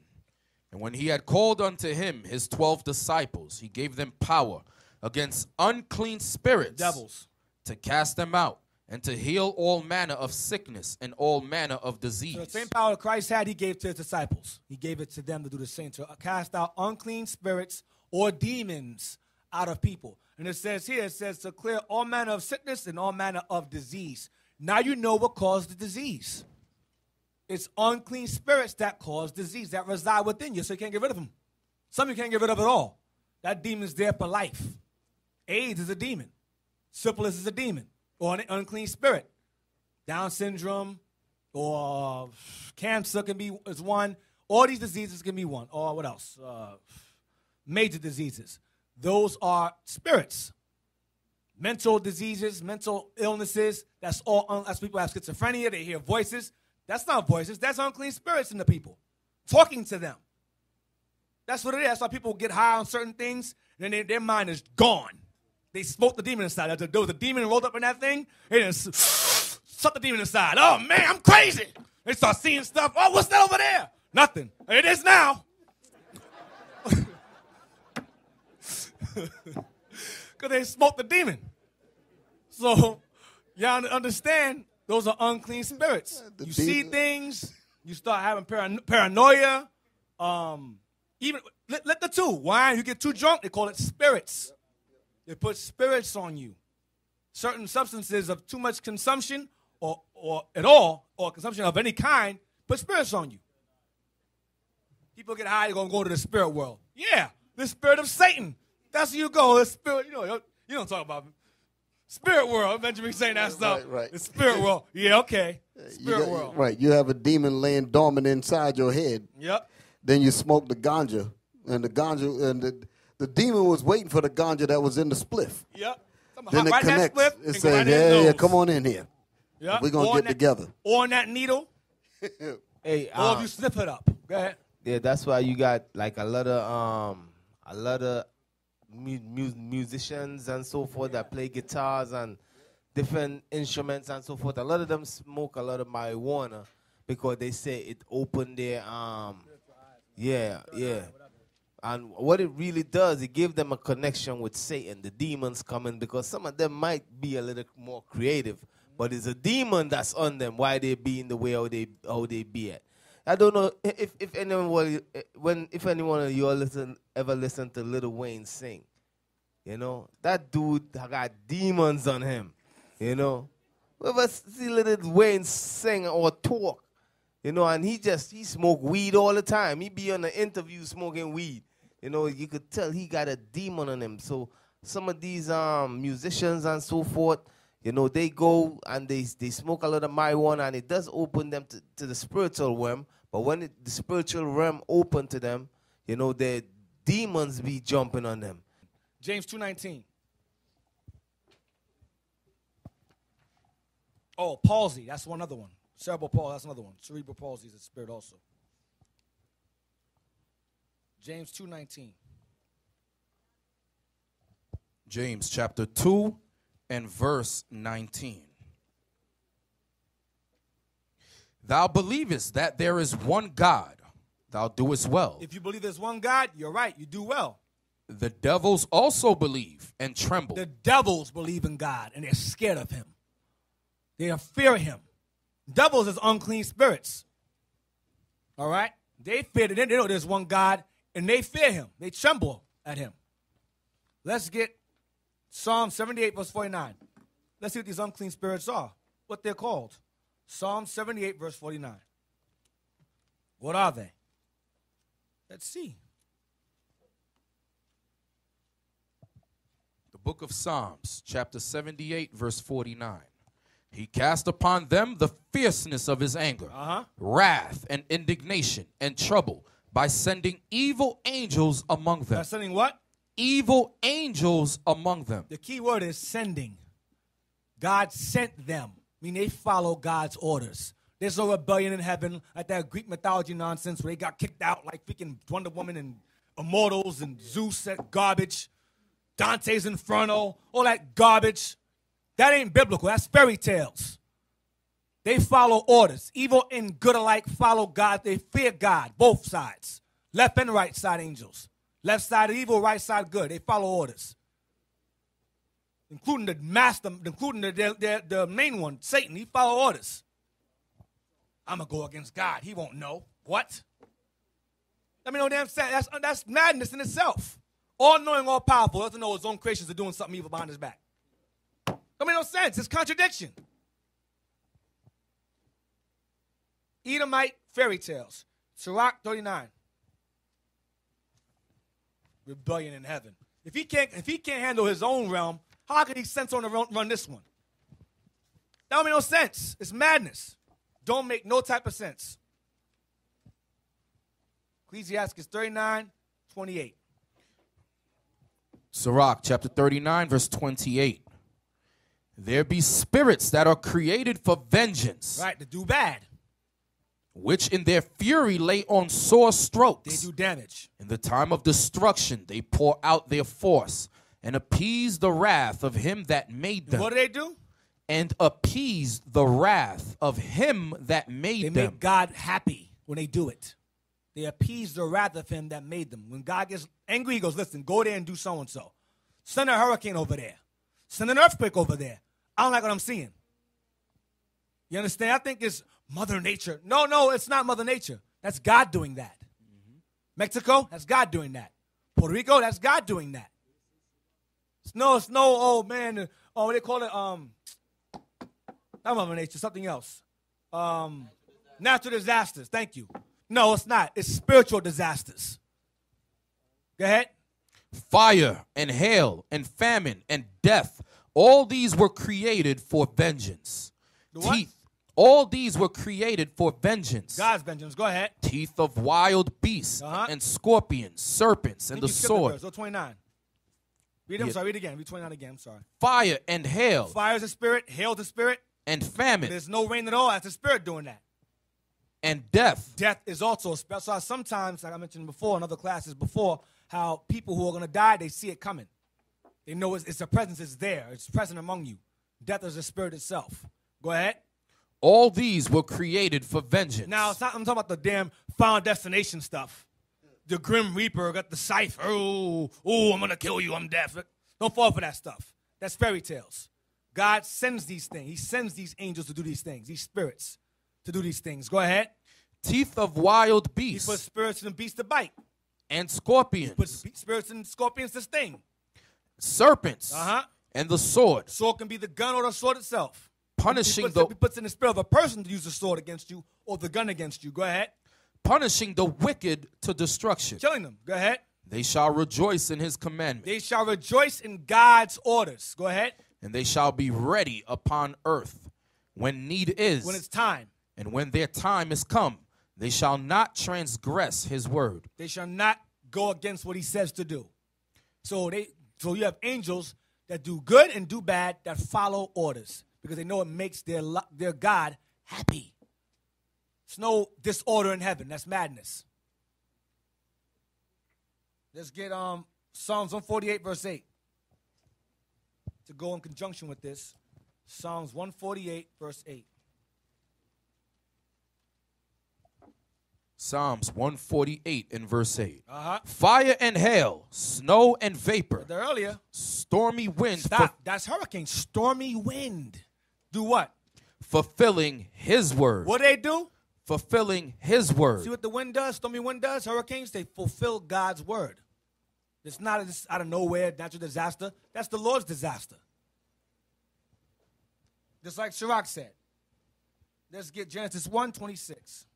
And when he had called unto him his twelve disciples, he gave them power against unclean spirits, Devils. to cast them out, and to heal all manner of sickness and all manner of disease. So the same power Christ had, he gave to his disciples. He gave it to them to do the same, to cast out unclean spirits or demons out of people. And it says here, it says to clear all manner of sickness and all manner of disease. Now you know what caused the disease. It's unclean spirits that cause disease, that reside within you, so you can't get rid of them. Some you can't get rid of at all. That demon's there for life. AIDS is a demon. Syphilis is a demon or an unclean spirit. Down syndrome or cancer can be is one. All these diseases can be one. Or what else? Uh, major diseases. Those are spirits. Mental diseases, mental illnesses. That's all. As people have schizophrenia, they hear voices. That's not voices. That's unclean spirits in the people talking to them. That's what it is. That's why people get high on certain things, and then they- their mind is gone. They smoked the demon inside. There was a demon rolled up in that thing. They just suck the demon inside. Oh man, I'm crazy. They start seeing stuff. Oh, what's that over there? Nothing. It is now. Because they smoked the demon. So, y'all understand, those are unclean spirits. The You see things, you start having paran- paranoia. Um, even let, let the two wine, you get too drunk, they call it spirits. They put spirits on you. Certain substances of too much consumption or, or at all, or consumption of any kind, put spirits on you. People get high, they're going to go to the spirit world. Yeah, the spirit of Satan. That's where you go. The spirit, you know, you don't talk about spirit world. Benjamin saying that stuff. right, right. The spirit world. Yeah, okay. You Spirit got- world. Right. You have a demon laying dormant inside your head. Yep. then you smoke the ganja, and the ganja and the, the demon was waiting for the ganja that was in the spliff. Yep. Then it right in connects. spliff It and says, right "Yeah, yeah, come on in here. Yep. We're gonna Or get that- together." Or on that needle, Hey, or if um, you sniff it up. Go ahead. Yeah, that's why you got like a lot of um a lot of mu- mu- musicians and so forth that play guitars and different instruments and so forth. A lot of them smoke a lot of marijuana because they say it opened their um yeah yeah. And what it really does, it gives them a connection with Satan, the demons coming, because some of them might be a little more creative, but it's a demon that's on them. Why they be in the way how they how they be at. I don't know if if anyone will- when if anyone of you all listen ever listen to Lil Wayne sing. You know that dude got demons on him. You know, ever see Lil Wayne sing or talk? You know, and he just he smoke weed all the time. He be on the interview smoking weed. You know, you could tell he got a demon on him. So some of these um musicians and so forth, you know, they go and they they smoke a lot of marijuana and it does open them to, to the spiritual realm. But when it, the spiritual realm open to them, you know, the demons be jumping on them. James 2.19. Oh, palsy. That's one other one. Cerebral palsy. That's another one. Cerebral palsy is a spirit also. James 2.19. James chapter 2 and verse 19. Thou believest that there is one God, thou doest well. If you believe there's one God, you're right. You do well. The devils also believe and tremble. The devils believe in God and they're scared of him. They fear him. Devils is unclean spirits. All right? They fear they know there's one God and they fear him. They tremble at him. Let's get Psalm 78, verse 49. Let's see what these unclean spirits are, what they're called. Psalm 78, verse 49. What are they? Let's see. The book of Psalms, chapter 78, verse 49. He cast upon them the fierceness of his anger, Uh-huh. wrath, and indignation, and trouble by sending evil angels among them. That's something what? Evil angels among them. The key word is sending. God sent them, meaning they follow God's orders. There's no rebellion in heaven like that Greek mythology nonsense where they got kicked out like freaking Wonder Woman and Immortals and Zeus, that garbage. Dante's Inferno, all that garbage. That ain't biblical. That's fairy tales. They follow orders. Evil and good alike follow God. They fear God, both sides. Left and right side angels. Left side evil, right side good. They follow orders including the master, including the, the, the, main one, Satan. He follow orders. I'm gonna go against God. He won't know what. Let me know damn sad. That's that's madness in itself. All knowing, all powerful doesn't know his own creations are doing something evil behind his back. Don't make no sense. It's contradiction. Edomite fairy tales. Sirach 39. Rebellion in heaven. If he can't, if he can't handle his own realm, how could he send on to run, run this one? That don't make no sense. It's madness. Don't make no type of sense. Ecclesiasticus 39, 28. Sirach chapter 39, verse 28. There be spirits that are created for vengeance, Right, to do bad. which in their fury lay on sore strokes. They do damage. In the time of destruction, they pour out their force and appease the wrath of him that made them. what do they do? and appease the wrath of him that made They them. make God happy when they do it. They appease the wrath of him that made them. When God gets angry, he goes, listen, go there and do so and so. Send a hurricane over there. Send an earthquake over there. I don't like what I'm seeing. You understand? I think it's Mother Nature. No, no, it's not Mother Nature. That's God doing that. Mm-hmm. Mexico, that's God doing that. Puerto Rico, that's God doing that. It's no, it's no, oh man, oh, what they call it? Um, not Mother Nature, something else. Um, natural disasters. Thank you. No, it's not. It's spiritual disasters. Go ahead. Fire and hail and famine and death, all these were created for vengeance. The what? Teeth, All these were created for vengeance. God's vengeance. Go ahead. Teeth of wild beasts Uh-huh. and scorpions, serpents, and the sword, verse. 29. Read it. I'm sorry. Read it again. Read 29 again. I'm sorry. fire and hail, Fire's a spirit. Hail's a spirit. and famine, There's no rain at all. That's a spirit doing that. and death. Death is also a spirit. So sometimes, like I mentioned before in other classes before, how people who are going to die, they see it coming. They know it's, it's a presence. It's there. It's present among you. Death is a spirit itself. Go ahead. All these were created for vengeance. Now, it's not, I'm talking about the damn final destination stuff. The Grim Reaper got the scythe. Oh, oh, I'm going to kill you. I'm deaf. Don't fall for that stuff. That's fairy tales. God sends these things. He sends these angels to do these things, these spirits to do these things. Go ahead. teeth of wild beasts. He puts spirits and beasts to bite. and scorpions. He puts spirits and scorpions to sting. serpents, Uh-huh. and the sword, Sword can be the gun or the sword itself. punishing he puts, the he puts in the spirit of a person to use the sword against you or the gun against you. Go ahead. Punishing the wicked to destruction. Killing them. Go ahead. They shall rejoice in his commandment, They shall rejoice in God's orders. Go ahead. and they shall be ready upon earth when need is, When it's time, and when their time is come, they shall not transgress his word. they shall not go against what he says to do. So they so you have angels that do good and do bad that follow orders because they know it makes their their God happy. There's no disorder in heaven. That's madness. Let's get um Psalms 148 verse 8 to go in conjunction with this. Psalms 148 verse 8. Psalms 148 and verse 8. Uh-huh. Fire and hail, snow and vapor, earlier. stormy wind Stop. That's hurricane. Stormy wind. Do what? fu- fulfilling his word. What they do? Fulfilling his word. See what the wind does? Stormy wind does? Hurricanes, they fulfill God's word. It's not just out of nowhere, natural disaster. That's the Lord's disaster. Just like Sirach said. Let's get Genesis 1 26.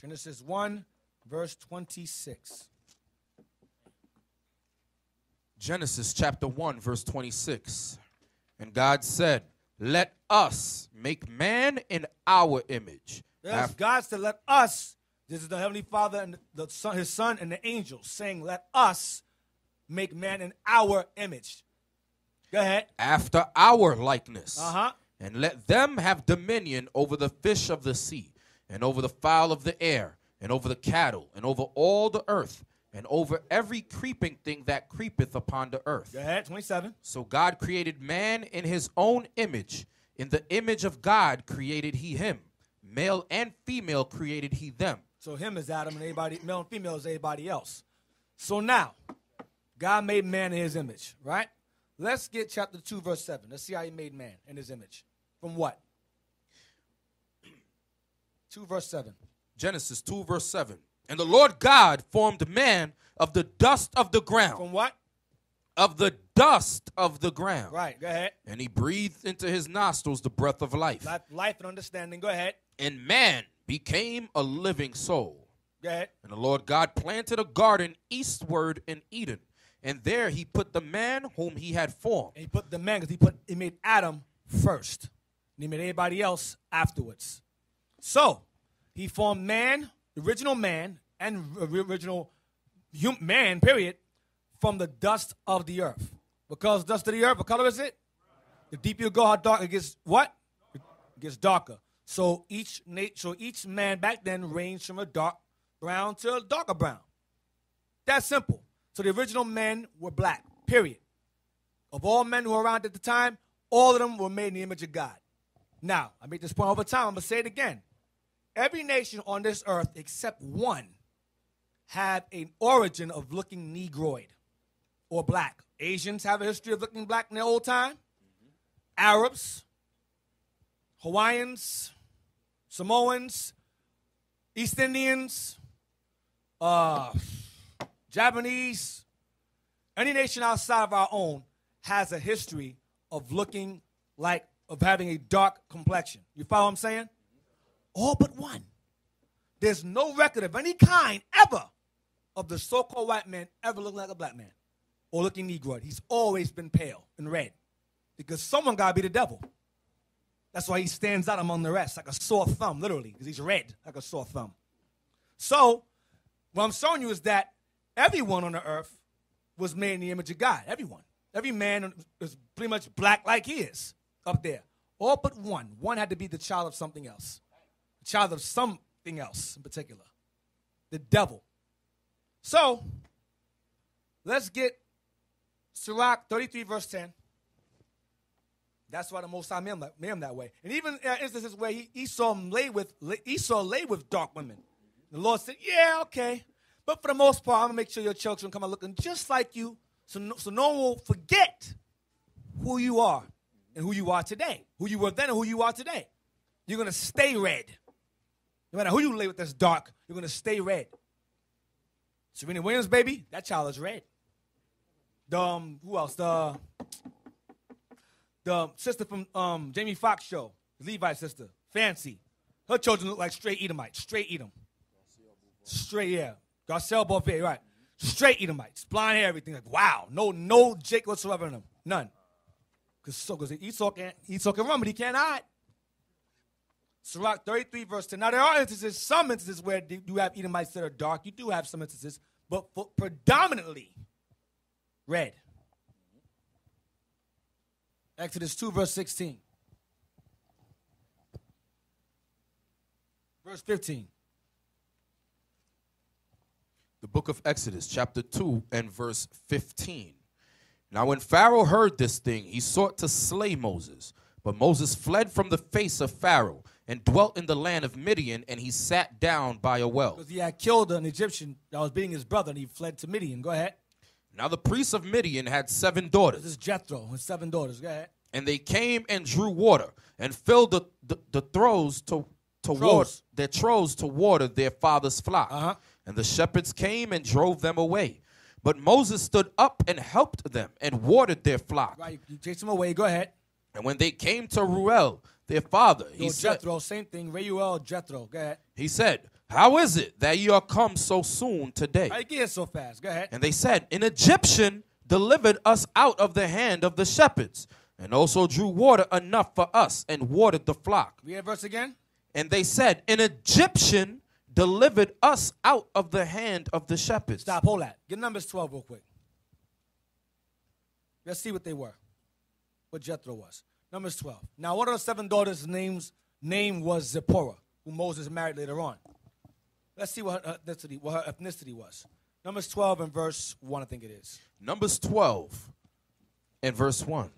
Genesis 1, verse 26. Genesis chapter 1, verse 26. And God said, Let us make man in our image. Yes, Af- God said, let us, this is the Heavenly Father and the son, his Son and the angels saying, let us make man in our image. Go ahead. after our likeness. Uh-huh. And let them have dominion over the fish of the sea, and over the fowl of the air, and over the cattle, and over all the earth, and over every creeping thing that creepeth upon the earth. Go ahead. 27. So God created man in his own image. In the image of God created he him. Male and female created he them. So him is Adam and anybody male and female is anybody else. So now, God made man in his image, right? Let's get chapter 2, verse 7. Let's see how he made man in his image. From what? 2, verse 7. Genesis 2, verse 7. And the Lord God formed man of the dust of the ground. From what? Of the dust of the ground. Right, go ahead. And he breathed into his nostrils the breath of life. Life, life and understanding. Go ahead. And man became a living soul. Go ahead. And the Lord God planted a garden eastward in Eden. And there he put the man whom he had formed. And he put the man because he put he made Adam first. And he made everybody else afterwards. So he formed man, original man, and original hum, man, period, from the dust of the earth. Because dust of the earth, what color is it? The deeper you go, how dark it gets what? It gets darker. So each so each man back then ranged from a dark brown to a darker brown. That's simple. So the original men were black, period. Of all men who were around at the time, all of them were made in the image of God. Now, I make this point over time, I'm to say it again. Every nation on this earth except one had an origin of looking negroid or black. Asians have a history of looking black in the old time. Arabs, Hawaiians, Samoans, East Indians, uh, Japanese, any nation outside of our own has a history of looking like, of having a dark complexion. You follow what I'm saying? All but one. There's no record of any kind ever of the so called white man ever looking like a black man or looking Negroid. He's always been pale and red because someone got to be the devil. That's why he stands out among the rest, like a sore thumb, literally, because he's red, like a sore thumb. So, what I'm showing you is that everyone on the earth was made in the image of God. Everyone. Every man is pretty much black like he is up there. All but one. One had to be the child of something else, child of something else in particular, the devil. So, let's get Sirach 33, verse 10. That's why the Most High made him, made him that way. And even uh, instances where he, Esau lay with Esau lay with dark women. The Lord said, "Yeah, okay, but for the most part, I'm gonna make sure your children come out looking just like you, so no, so no one will forget who you are and who you are today, who you were then and who you are today. You're gonna stay red. No matter who you lay with that's dark, you're gonna stay red. Serena Williams, baby, that child is red. The um, who else? The the sister from um, Jamie Foxx show, Levi's sister, Fancy. Her children look like straight Edomites, straight Edom. Straight, yeah. Garcelle Beauvais, right. Straight Edomites, blonde hair, everything. Like, wow, no, no Jake whatsoever in them. None. Because so, cause Esau can Esau can run, but he can't hide. Sirach 33, verse 10. Now, there are instances, some instances where you have Edomites that are dark. You do have some instances, but predominantly red. Exodus 2, verse 16. Verse 15. The book of Exodus, chapter 2, and verse 15. Now, when Pharaoh heard this thing, he sought to slay Moses. But Moses fled from the face of Pharaoh and dwelt in the land of Midian, and he sat down by a well. Because he had killed an Egyptian that was beating his brother, and he fled to Midian. Go ahead. Now, the priest of Midian had seven daughters. This is Jethro with seven daughters. Go ahead. And they came and drew water and filled the, the, the throws to, to water, their troughs to water their father's flock. Uh-huh. And the shepherds came and drove them away. But Moses stood up and helped them and watered their flock. Right, you chase them away. Go ahead. And when they came to Reuel, their father, he Yo, said, Jethro, same thing. Reuel, Jethro. Go ahead. He said, How is it that you are come so soon today? How you get so fast? Go ahead. And they said, An Egyptian delivered us out of the hand of the shepherds, and also drew water enough for us and watered the flock. Read verse again. And they said, An Egyptian delivered us out of the hand of the shepherds. Stop, hold that. Get Numbers 12 real quick. Let's see what they were, what Jethro was. Numbers 12. Now, one of the seven daughters' names name was Zipporah, who Moses married later on. Let's see what her uh, ethnicity, what her ethnicity was. Numbers 12 and verse 1, I think it is. Numbers 12 and verse 1.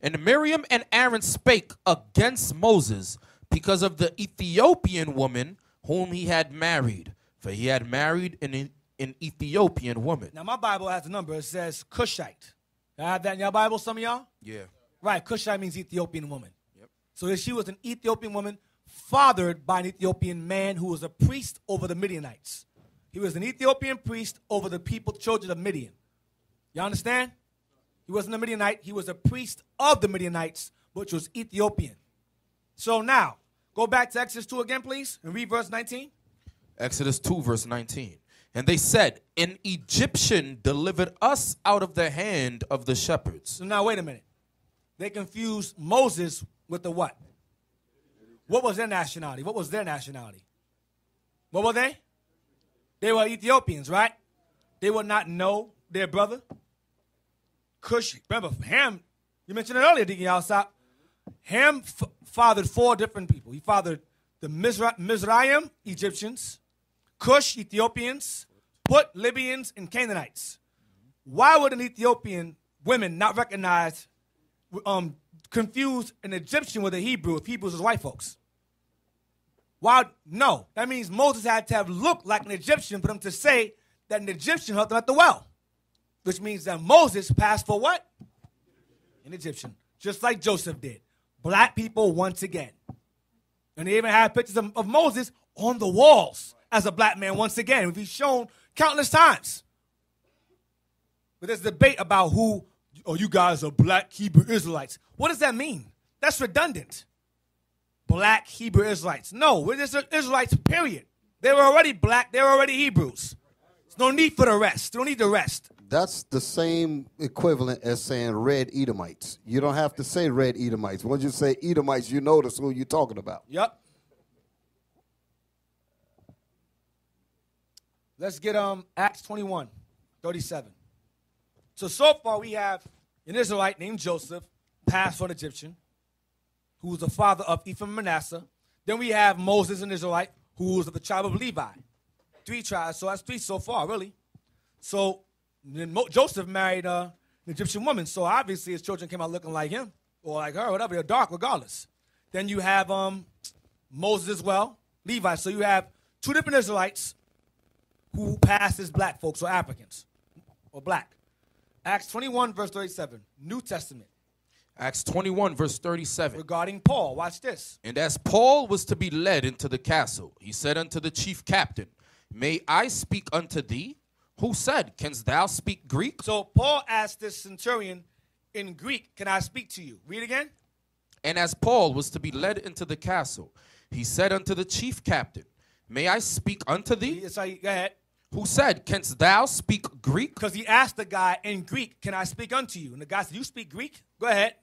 And Miriam and Aaron spake against Moses because of the Ethiopian woman whom he had married, for he had married an, an Ethiopian woman. Now, my Bible has a number. It says Cushite. I have that in your Bible, some of y'all? Yeah. Right, Cushite means Ethiopian woman. Yep. So she was an Ethiopian woman fathered by an Ethiopian man who was a priest over the Midianites. He was an Ethiopian priest over the people, children of Midian. You understand? He wasn't a Midianite, he was a priest of the Midianites, which was Ethiopian. So now, go back to Exodus 2 again, please, and read verse 19. Exodus 2, verse 19. And they said, An Egyptian delivered us out of the hand of the shepherds. So now, wait a minute. They confused Moses with the what? What was their nationality? What was their nationality? What were they? They were Ethiopians, right? They would not know their brother. Cush, remember Ham, you mentioned it earlier, Deacon Yalsop. Ham f- fathered four different people. He fathered the Mizra- Mizraim, Egyptians, Cush, Ethiopians, Put, Libyans, and Canaanites. Why would an Ethiopian women not recognize, um, confuse an Egyptian with a Hebrew if Hebrews is white folks? Why? No. That means Moses had to have looked like an Egyptian for them to say that an Egyptian helped them at the well. Which means that Moses passed for what? An Egyptian. Just like Joseph did. Black people once again. And they even have pictures of, of Moses on the walls as a black man once again. He's shown countless times. But there's debate about who, oh, you guys are black Hebrew Israelites. What does that mean? That's redundant black Hebrew Israelites. No, we're just Israelites, period. They were already black, they were already Hebrews. There's no need for the rest. They don't need the rest. That's the same equivalent as saying red Edomites. You don't have to say red Edomites. Once you say Edomites, you notice who you're talking about. Yep. Let's get um Acts 21, 37. So so far we have an Israelite named Joseph, passed for an Egyptian, who was the father of Ephraim and Manasseh. Then we have Moses, an Israelite, who was of the tribe of Levi. Three tribes, so that's three so far, really. So then Mo- Joseph married uh, an Egyptian woman, so obviously his children came out looking like him or like her, whatever. They're dark, regardless. Then you have um, Moses as well, Levi. So you have two different Israelites who passed as black folks or Africans or black. Acts 21, verse 37, New Testament, Acts 21, verse 37. regarding Paul. Watch this. And as Paul was to be led into the castle, he said unto the chief captain, May I speak unto thee? Who said, Canst thou speak Greek? So Paul asked this centurion in Greek, Can I speak to you? Read again. And as Paul was to be led into the castle, he said unto the chief captain, May I speak unto thee? Yes, I, go ahead. Who said, Canst thou speak Greek? Because he asked the guy in Greek, Can I speak unto you? And the guy said, You speak Greek? Go ahead.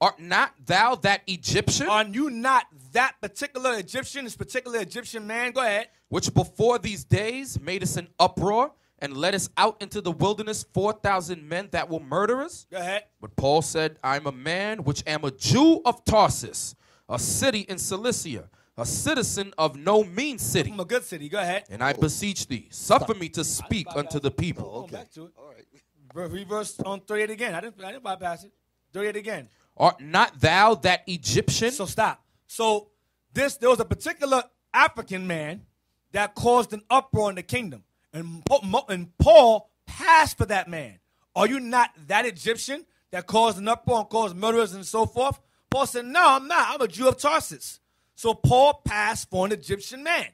Art not thou that Egyptian, Are you not that particular Egyptian, this particular Egyptian man? Go ahead. which before these days made us an uproar and led us out into the wilderness 4,000 men that were murderers? Go ahead. But Paul said, I'm a man which am a Jew of Tarsus, a city in Cilicia, a citizen of no mean city. I'm a good city. Go ahead. And I beseech thee, suffer me to speak unto the people. Going back to it. All right. Reverse on 38 again. I didn't, I didn't bypass it. 38 again. Art not thou that Egyptian? So stop. So this there was a particular African man that caused an uproar in the kingdom, and and Paul passed for that man. Are you not that Egyptian that caused an uproar and caused murderers and so forth? Paul said, No, I'm not. I'm a Jew of Tarsus. So Paul passed for an Egyptian man,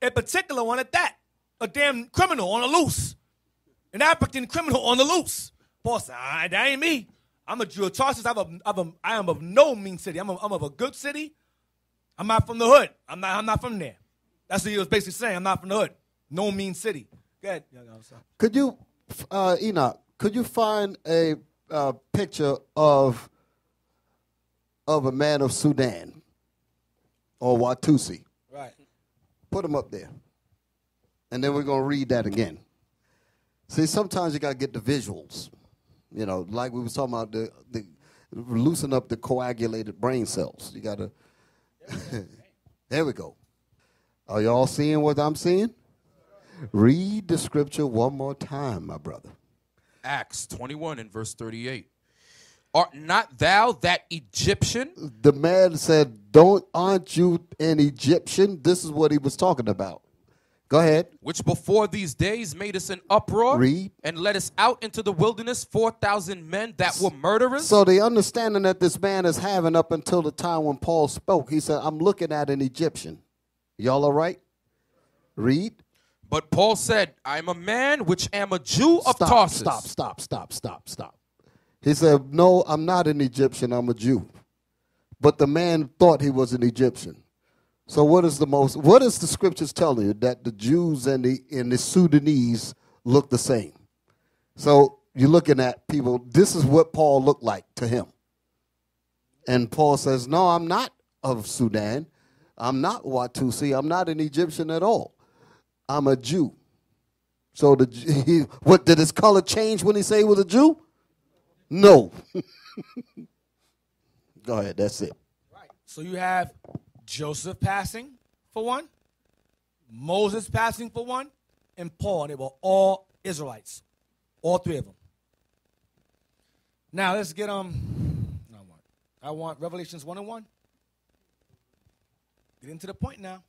in particular one at that, a damn criminal on the loose, an African criminal on the loose. Paul said, All right, that ain't me. I'm a Jew of Tarsus. I'm, a, I'm, a, I am of no mean city. I'm, a, I'm of a good city. I'm not from the hood. I'm not, I'm not from there. That's what he was basically saying. I'm not from the hood. No mean city. Go ahead. Yeah, no, Could you, uh, Enoch, could you find a uh, picture of of a man of Sudan or Watusi? Right. Put them up there. And then we're going to read that again. See, sometimes you got to get the visuals. You know, like we was talking about the, the loosen up the coagulated brain cells. You got to. there we go. Are y'all seeing what I'm seeing? Read the scripture one more time, my brother. Acts 21 and verse 38. Art not thou that Egyptian? The man said, "Don't aren't you an Egyptian?" This is what he was talking about. Go ahead. which before these days made us an uproar Read. and led us out into the wilderness 4,000 men that were murderers? So the understanding that this man is having up until the time when Paul spoke, he said, "I'm looking at an Egyptian." Y'all all right? Read. but Paul said, I'm a man which am a Jew of stop, Tarsus. Stop, stop, stop, stop, stop. He said, No, I'm not an Egyptian, I'm a Jew. But the man thought he was an Egyptian. So what is the most what is the scriptures telling you? That the Jews and the and the Sudanese look the same. So you're looking at people, this is what Paul looked like to him. And Paul says, No, I'm not of Sudan. I'm not Watusi. I'm not an Egyptian at all. I'm a Jew. So the he, what did his color change when he say he was a Jew? No. Go ahead. That's it. Right. So you have Joseph passing for one, Moses passing for one, and Paul. They were all Israelites, all three of them. Now let's get um. I want, I want Revelations one and one. Get into the point now.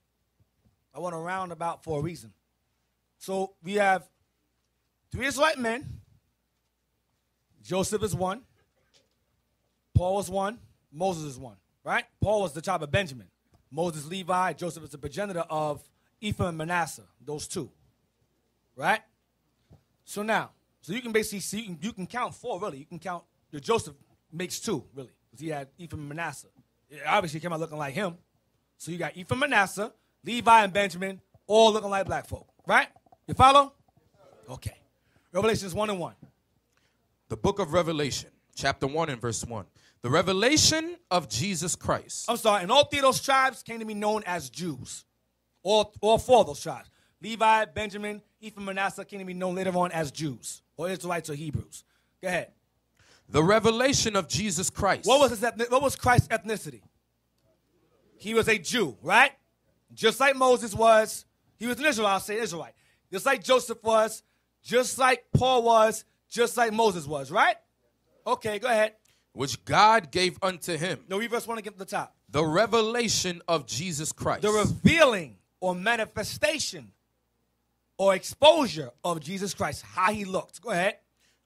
I want a roundabout for a reason. So we have three Israelite men. Joseph is one. Paul is one. Moses is one. Right? Paul was the tribe of Benjamin. Moses, Levi. Joseph is the progenitor of Ephraim and Manasseh. Those two. Right? So now, so you can basically see, you can, you can count four, really. You can count, the Joseph makes two, really, because he had Ephraim and Manasseh. It obviously came out looking like him. So you got Ephraim, Manasseh, Levi, and Benjamin, all looking like black folk, right? You follow? Okay. Revelations 1 and 1. The book of Revelation, chapter 1 and verse 1. The revelation of Jesus Christ. I'm sorry, and all three of those tribes came to be known as Jews. All, all four of those tribes. Levi, Benjamin, Ephraim, Manasseh came to be known later on as Jews, or Israelites or Hebrews. Go ahead. The revelation of Jesus Christ. What was his ethnic, what was Christ's ethnicity? He was a Jew, right? Just like Moses was. He was an Israelite, I'll say Israelite. Just like Joseph was, just like Paul was, just like Moses was, right? Okay, go ahead. which God gave unto him. No, read verse 1 again to the top. The revelation of Jesus Christ. The revealing or manifestation or exposure of Jesus Christ, how he looked. Go ahead.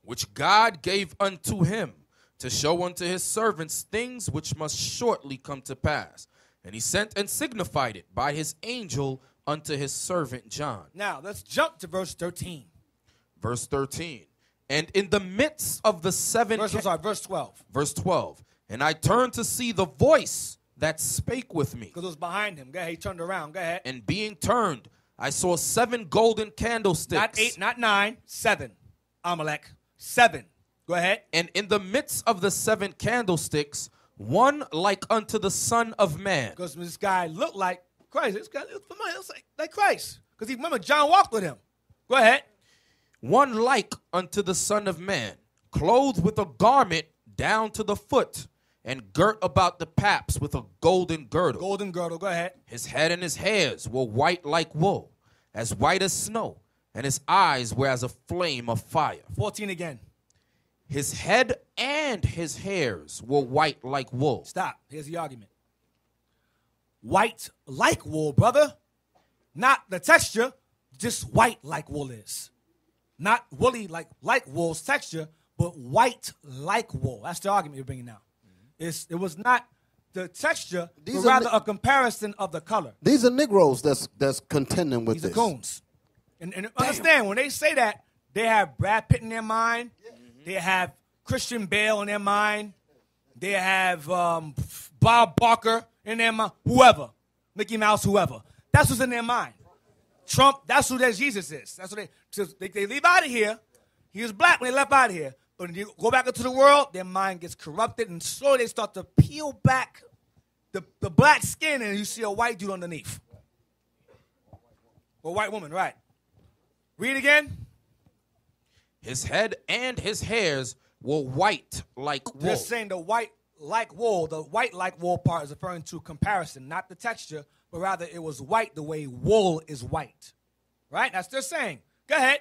which God gave unto him to show unto his servants things which must shortly come to pass. And he sent and signified it by his angel unto his servant John. Now, let's jump to verse 13. Verse 13. And in the midst of the seven Verse, sorry, verse 12. verse 12. And I turned to see the voice that spake with me. Because it was behind him. Go ahead. He turned around. Go ahead. And being turned, I saw seven golden candlesticks. Not eight, not nine, seven. Amalek. Seven. Go ahead. And in the midst of the seven candlesticks, one like unto the Son of Man. Because this guy looked like Christ. This guy looked familiar. It was like, like Christ. Because he remember John walked with him. Go ahead. One like unto the Son of Man, clothed with a garment down to the foot, and girt about the paps with a golden girdle. Golden girdle. Go ahead. His head and his hairs were white like wool, as white as snow, and his eyes were as a flame of fire. 14 again. His head and his hairs were white like wool. Stop. Here's the argument. White like wool, brother. Not the texture, just white like wool is. Not woolly like like wool's texture, but white like wool. That's the argument you're bringing out. It's, it was not the texture, These but are rather a comparison of the color. These are Negroes that's that's contending with These are this. coons. And, and understand, when they say that, they have Brad Pitt in their mind. They have Christian Bale in their mind. They have um, Bob Barker in their mind. Whoever. Mickey Mouse, whoever. That's what's in their mind. Trump, that's who that Jesus is. That's what they, they, they leave out of here. He was black when they left out of here. But when you go back into the world, their mind gets corrupted, and slowly they start to peel back the, the black skin, and you see a white dude underneath. Or white woman, right. Read again. His head and his hairs were white like wool. Just saying the white like wool, the white like wool part is referring to comparison, not the texture, but rather it was white the way wool is white. Right? That's just saying. Go ahead.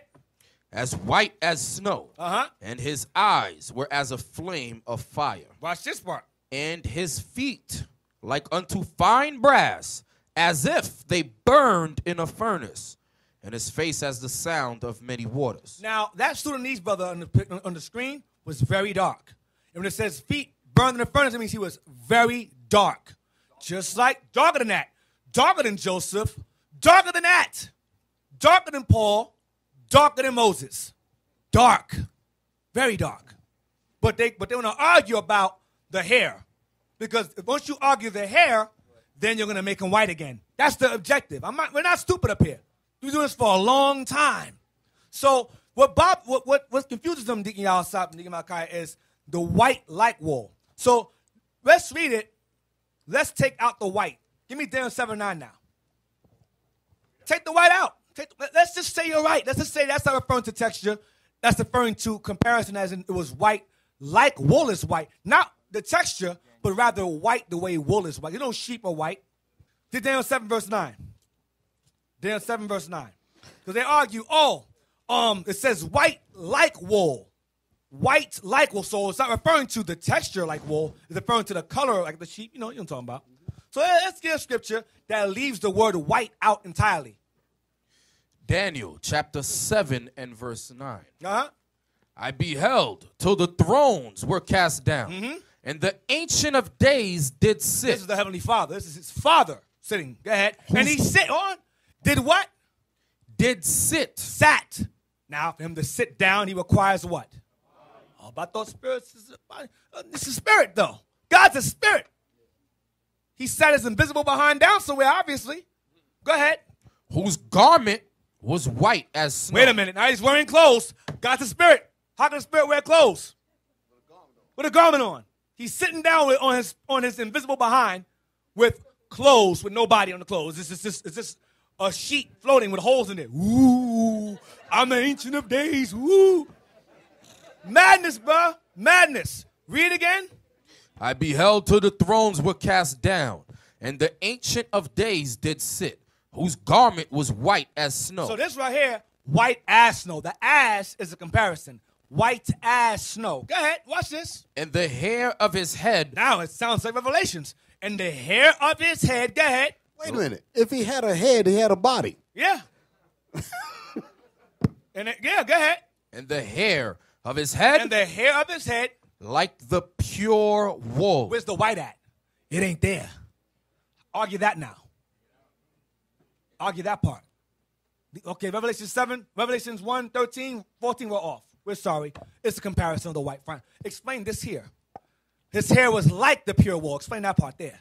as white as snow, Uh-huh. and his eyes were as a flame of fire. Watch this part. and his feet like unto fine brass, as if they burned in a furnace, and his face as the sound of many waters. Now, that Sudanese brother on the, on the screen was very dark. And when it says feet burned in the furnace, it means he was very dark. Just like darker than that. Darker than Joseph. Darker than that. Darker than Paul. Darker than Moses. Dark. Very dark. But they but they want to argue about the hair. Because once you argue the hair, then you're gonna make him white again. That's the objective. I'm not, we're not stupid up here. We do this for a long time. So what Bob what what, what confuses them, Deacon Yalsop and Deacon Malachi, is the white light wall. So let's read it. Let's take out the white. Give me Daniel 7 9 now. Take the white out. Take, let- let's just say you're right. Let's just say that's not referring to texture. That's referring to comparison as in it was white, like wool is white. Not the texture, but rather white the way wool is white. You know sheep are white. Did Daniel 7 verse 9. Daniel 7 verse 9. Because they argue, oh, um, it says white like wool. White like wool. So it's not referring to the texture like wool. It's referring to the color like the sheep. You know what I'm talking about. So let's get a scripture that leaves the word white out entirely. Daniel chapter 7 and verse 9. Uh-huh. I beheld till the thrones were cast down, and the Ancient of Days did sit. This is the Heavenly Father. This is his Father sitting. Go ahead. and he sit on. Did what? did sit. Sat. Now, for him to sit down, he requires what? Oh, but I thought spirits is a. Uh, this is spirit, though. God's a spirit. He sat as invisible behind down somewhere, obviously. Go ahead. whose garment was white as snow. Wait a minute. Now he's wearing clothes. God's a spirit. How can a spirit wear clothes? With a garment on. He's sitting down with, on his on his invisible behind with clothes with no body on the clothes. It's just, it's just, it's just a sheet floating with holes in it. Ooh, I'm the ancient of days. Ooh. Madness, bruh. Madness. Read again. I beheld till the thrones were cast down, and the ancient of days did sit, whose garment was white as snow. So this right here, white as snow. The ass is a comparison. White as snow. Go ahead, watch this. and the hair of his head Now it sounds like Revelations. And the hair of his head, go ahead. Wait a minute. If he had a head, he had a body. Yeah. and it, yeah, go ahead. and the hair of his head And the hair of his head, like the pure wool. where's the white at? It ain't there. Argue that now. Argue that part. Okay, Revelation 7, Revelations 1, 13, 14 were off. We're sorry. It's a comparison of the white. Fine. Explain this here. His hair was like the pure wool. Explain that part there.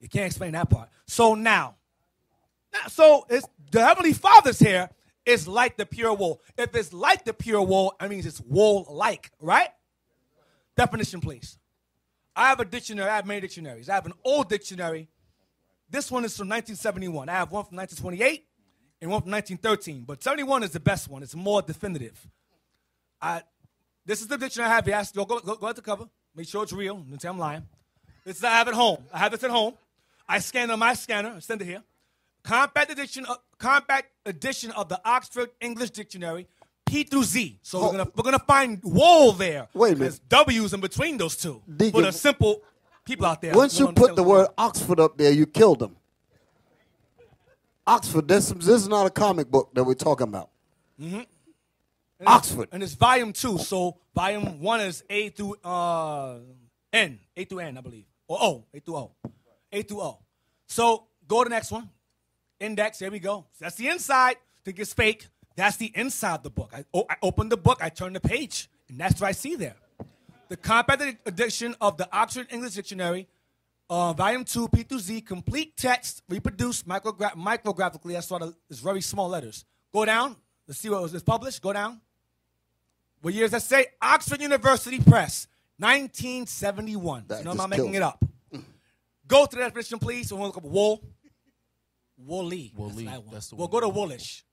You can't explain that part. So now, so it's the Heavenly Father's hair is like the pure wool. If it's like the pure wool, that means it's wool-like, right? Definition, please. I have a dictionary. I have many dictionaries. I have an old dictionary. This one is from 1971. I have one from 1928 and one from 1913. But 71 is the best one. It's more definitive. I, this is the dictionary I have. Yes, go, go, go, go at the cover. Make sure it's real. Don't tell I'm lying. This is I have at home. I have this at home. I scan on my scanner. I send it here. Compact edition, uh, compact edition of the Oxford English Dictionary, P through Z. So we're gonna we're gonna find wool there. Wait a minute. There's W's in between those two. Deacon, for the simple people out there. Once you put the word Oxford up there, you killed them. Oxford, this, this is not a comic book that we're talking about. going on. Oxford. And it's volume two. So volume one is A through uh, N, A through N, I believe, or O, A through O, A through O. So go to the next one. Index. There we go. That's the inside. Think it's fake. That's the inside of the book. I, oh, I open the book. I turn the page, and that's what I see there. The compact edition of the Oxford English Dictionary, uh, volume two, P through Z, complete text, reproduced microgra- micrographically. That's why the- it's very small letters. Go down. Let's see what was published. Go down. What years that say? Oxford University Press, 1971. That you know, I'm not making killed it up. Go to the definition, please. And we'll look up wool. Woolly. Woolly, That's, that's the We'll one. go to woolish.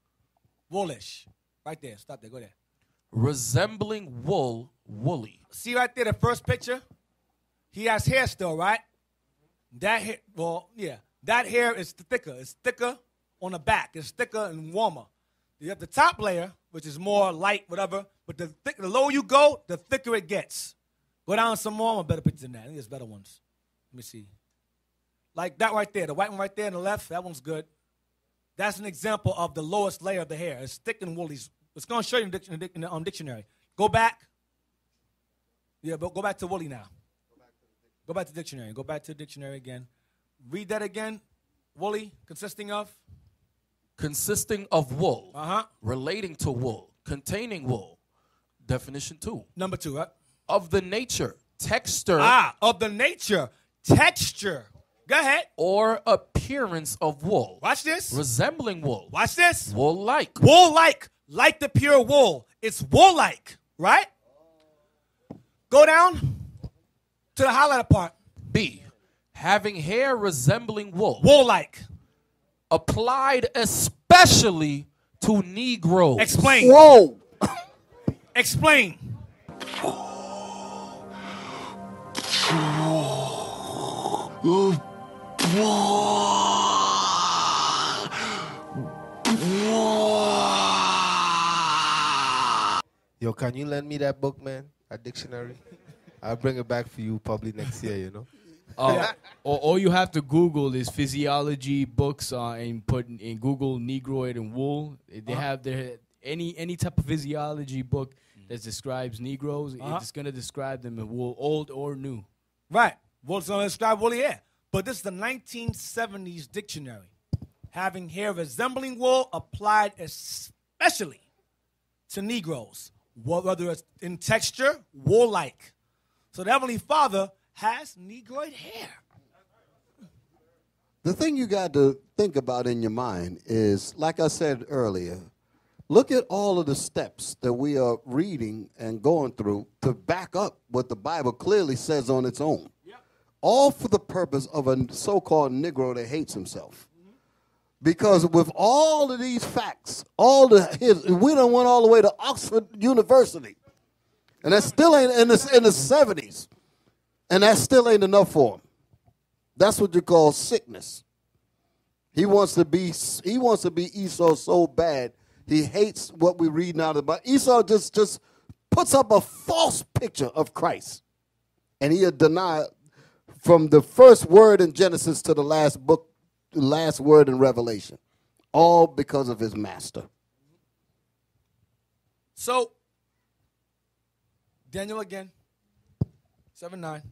Woolish. Right there. Stop there. Go there. resembling wool, woolly. See right there, the first picture? He has hair still, right? That hair, well, yeah. That hair is thicker. It's thicker on the back. It's thicker and warmer. You have the top layer, which is more light, whatever. But the, thick, the lower you go, the thicker it gets. Go down some more. I'm better pictures than that. I think there's better ones. Let me see. Like that right there, the white one right there on the left, that one's good. That's an example of the lowest layer of the hair. It's thick and woolly. It's going to show you in the, dic- in the, in the um, dictionary. Go back. Yeah, but go back to woolly now. Go back to the dictionary. Go back to the dictionary again. Read that again. Woolly, consisting of. Consisting of wool, Uh huh. relating to wool, containing wool. Definition two. Number two, right? Of the nature, texture, Ah, of the nature, texture. Go ahead. or appearance of wool. Watch this. Resembling wool. Watch this. Wool like. Wool like, like the pure wool. It's wool like, right? Go down to the highlighted part. B. Having hair resembling wool. Wool like. Applied especially to Negroes. Explain. Whoa! Explain. Yo, can you lend me that book, man? A dictionary? I'll bring it back for you probably next year, you know? Uh, all, all you have to Google is physiology books uh, and put in, in Google Negroid and wool. They have their any any type of physiology book that describes Negroes. Uh-huh. It's gonna describe them in wool, old or new. Right. Wool's going to describe woolly hair. But this is the 1970s dictionary. Having hair resembling wool applied especially to Negroes, whether it's in texture, wool like. So the Heavenly Father has Negroid hair. The thing you got to think about in your mind is, like I said earlier, Look at all of the steps that we are reading and going through to back up what the Bible clearly says on its own. All for the purpose of a so called Negro that hates himself. Because with all of these facts, all the his, we don't went all the way to Oxford University, and that still ain't in the in the seventies, and that still ain't enough for him. That's what you call sickness. He wants to be he wants to be Esau so bad he hates what we read now about Esau. Just just puts up a false picture of Christ, and he'll deny from the first word in Genesis to the last book the last word in Revelation, all because of his master. So, Daniel again, 7 9.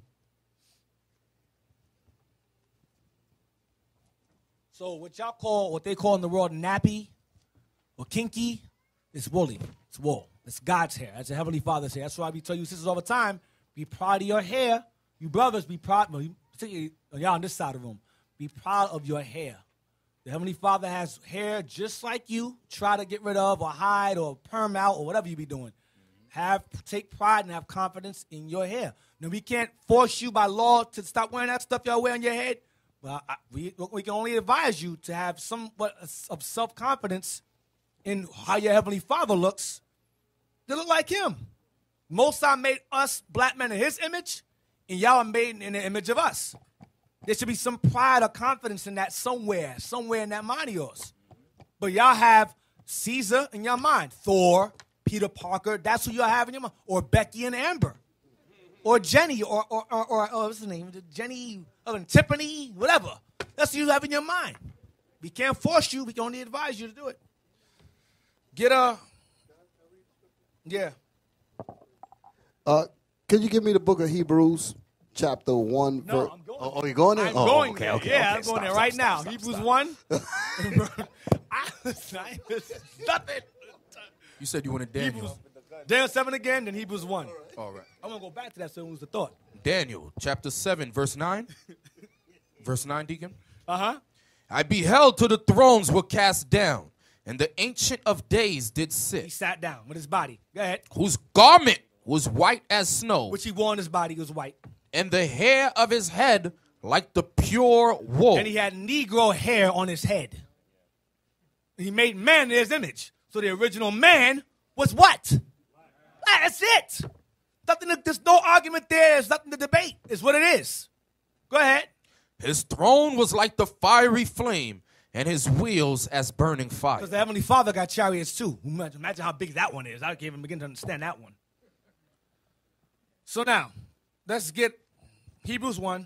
So, what y'all call, what they call in the world nappy or kinky, it's woolly. It's wool. It's God's hair. That's the Heavenly Father's hair. That's why we tell you sisters all the time be proud of your hair. You brothers, be proud, you- particularly uh, y'all on this side of the room, be proud of your hair. The Heavenly Father has hair just like you. Try to get rid of or hide or perm out or whatever you be doing. Have take pride and have confidence in your hair. Now we can't force you by law to stop wearing that stuff y'all wear on your head. Well, I, we we can only advise you to have somewhat of self confidence in how your Heavenly Father looks. To look like Him. Most High made us black men in His image, and y'all are made in the image of us. There should be some pride or confidence in that somewhere, somewhere in that mind of yours. But y'all have Caesar in your mind, Thor, Peter Parker. That's who y'all have in your mind, or Becky and Amber, or Jenny, or or or, or, or what's the name? Jenny, uh, Tiffany, whatever. That's who you have in your mind. We can't force you. We can only advise you to do it. Get a, yeah. Uh, can you give me the book of Hebrews, chapter 1? No, ver- I'm going. Oh, oh, you're going there? I'm oh, going okay, there. okay, yeah, okay. I'm going there right stop, now. stop, Hebrews stop. 1. I, I, nothing. You said you wanted Daniel. Hebrews. Daniel 7 again, then Hebrews 1. All right. I'm going to go back to that so it was the thought. Daniel chapter 7, verse 9. verse 9, Deacon. Uh huh. I beheld till the thrones were cast down, and the Ancient of Days did sit. He sat down with his body. Go ahead. whose garment was white as snow, Which he wore on his body was white. and the hair of his head like the pure wool. And he had Negro hair on his head. He made man in his image. So the original man was what? That's it. Nothing to, there's no argument there. There's nothing to debate. It's what it is. Go ahead. His throne was like the fiery flame, and his wheels as burning fire. Because the Heavenly Father got chariots too. Imagine, imagine how big that one is. I can't even begin to understand that one. So now, let's get Hebrews 1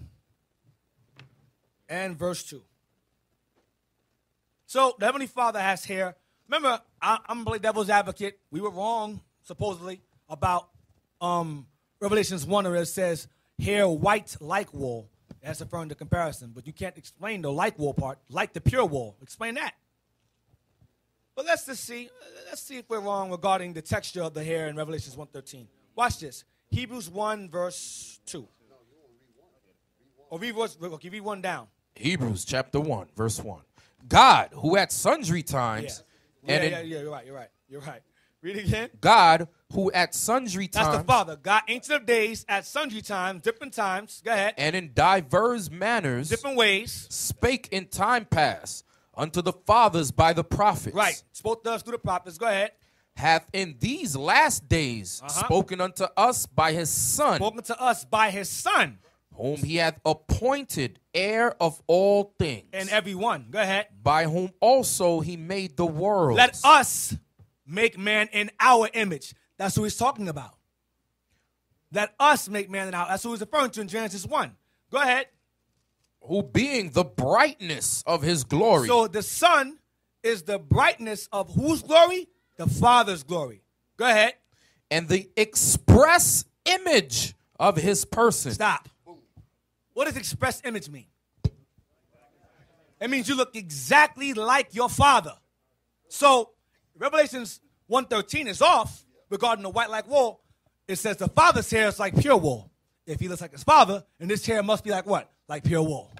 and verse 2. So the Heavenly Father has hair. Remember, I, I'm a devil's advocate. We were wrong, supposedly, about um, Revelations 1 where it says hair white like wool. That's referring to comparison. But you can't explain the like wool part, like the pure wool. Explain that. But let's just see. Let's see if we're wrong regarding the texture of the hair in Revelations 1.13. Watch this. Hebrews 1 verse 2. Or read, verse, okay, read one down. Hebrews chapter 1, verse 1. God, who at sundry times, Yeah, and yeah, in- yeah, you're right, you're right, you're right. Read it again. God, who at sundry times. That's the Father. God, ancient of days, at sundry times, different times. Go ahead. and in divers manners Different ways. spake in time past unto the fathers by the prophets. Right. Spoke to us through the prophets. Go ahead. Hath in these last days Uh-huh. spoken unto us by his Son, Spoken to us by his Son whom he hath appointed heir of all things, and everyone. Go ahead. by whom also he made the world. Let us make man in our image. That's who he's talking about. Let us make man in our. That's who he's referring to in Genesis 1. Go ahead. who being the brightness of his glory. So the Son is the brightness of whose glory? The Father's glory. Go ahead. and the express image of his person. Stop. What does express image mean? It means you look exactly like your father. So Revelations 113 is off regarding the white like wool. It says the father's hair is like pure wool. If he looks like his father, and this hair must be like what? Like pure wool.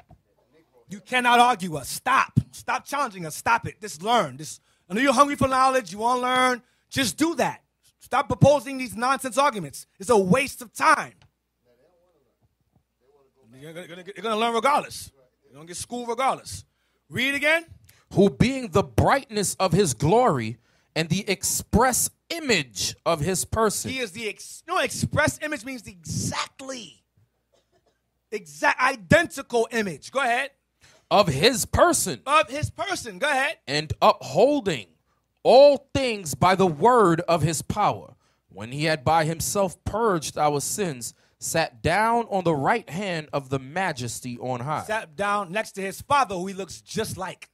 You cannot argue us. Stop. Stop challenging us. Stop it. Just learn. Just I know you're hungry for knowledge. You want to learn. Just do that. Stop proposing these nonsense arguments. It's a waste of time. You're going to learn regardless. You're going to get schooled regardless. Read again. who being the brightness of his glory and the express image of his person. He is the ex- no express image means exactly exact identical image. Go ahead. Of his person Of his person. Go ahead. and upholding all things by the word of his power. When he had by himself purged our sins, sat down on the right hand of the majesty on high. Sat down next to his father, who he looks just like,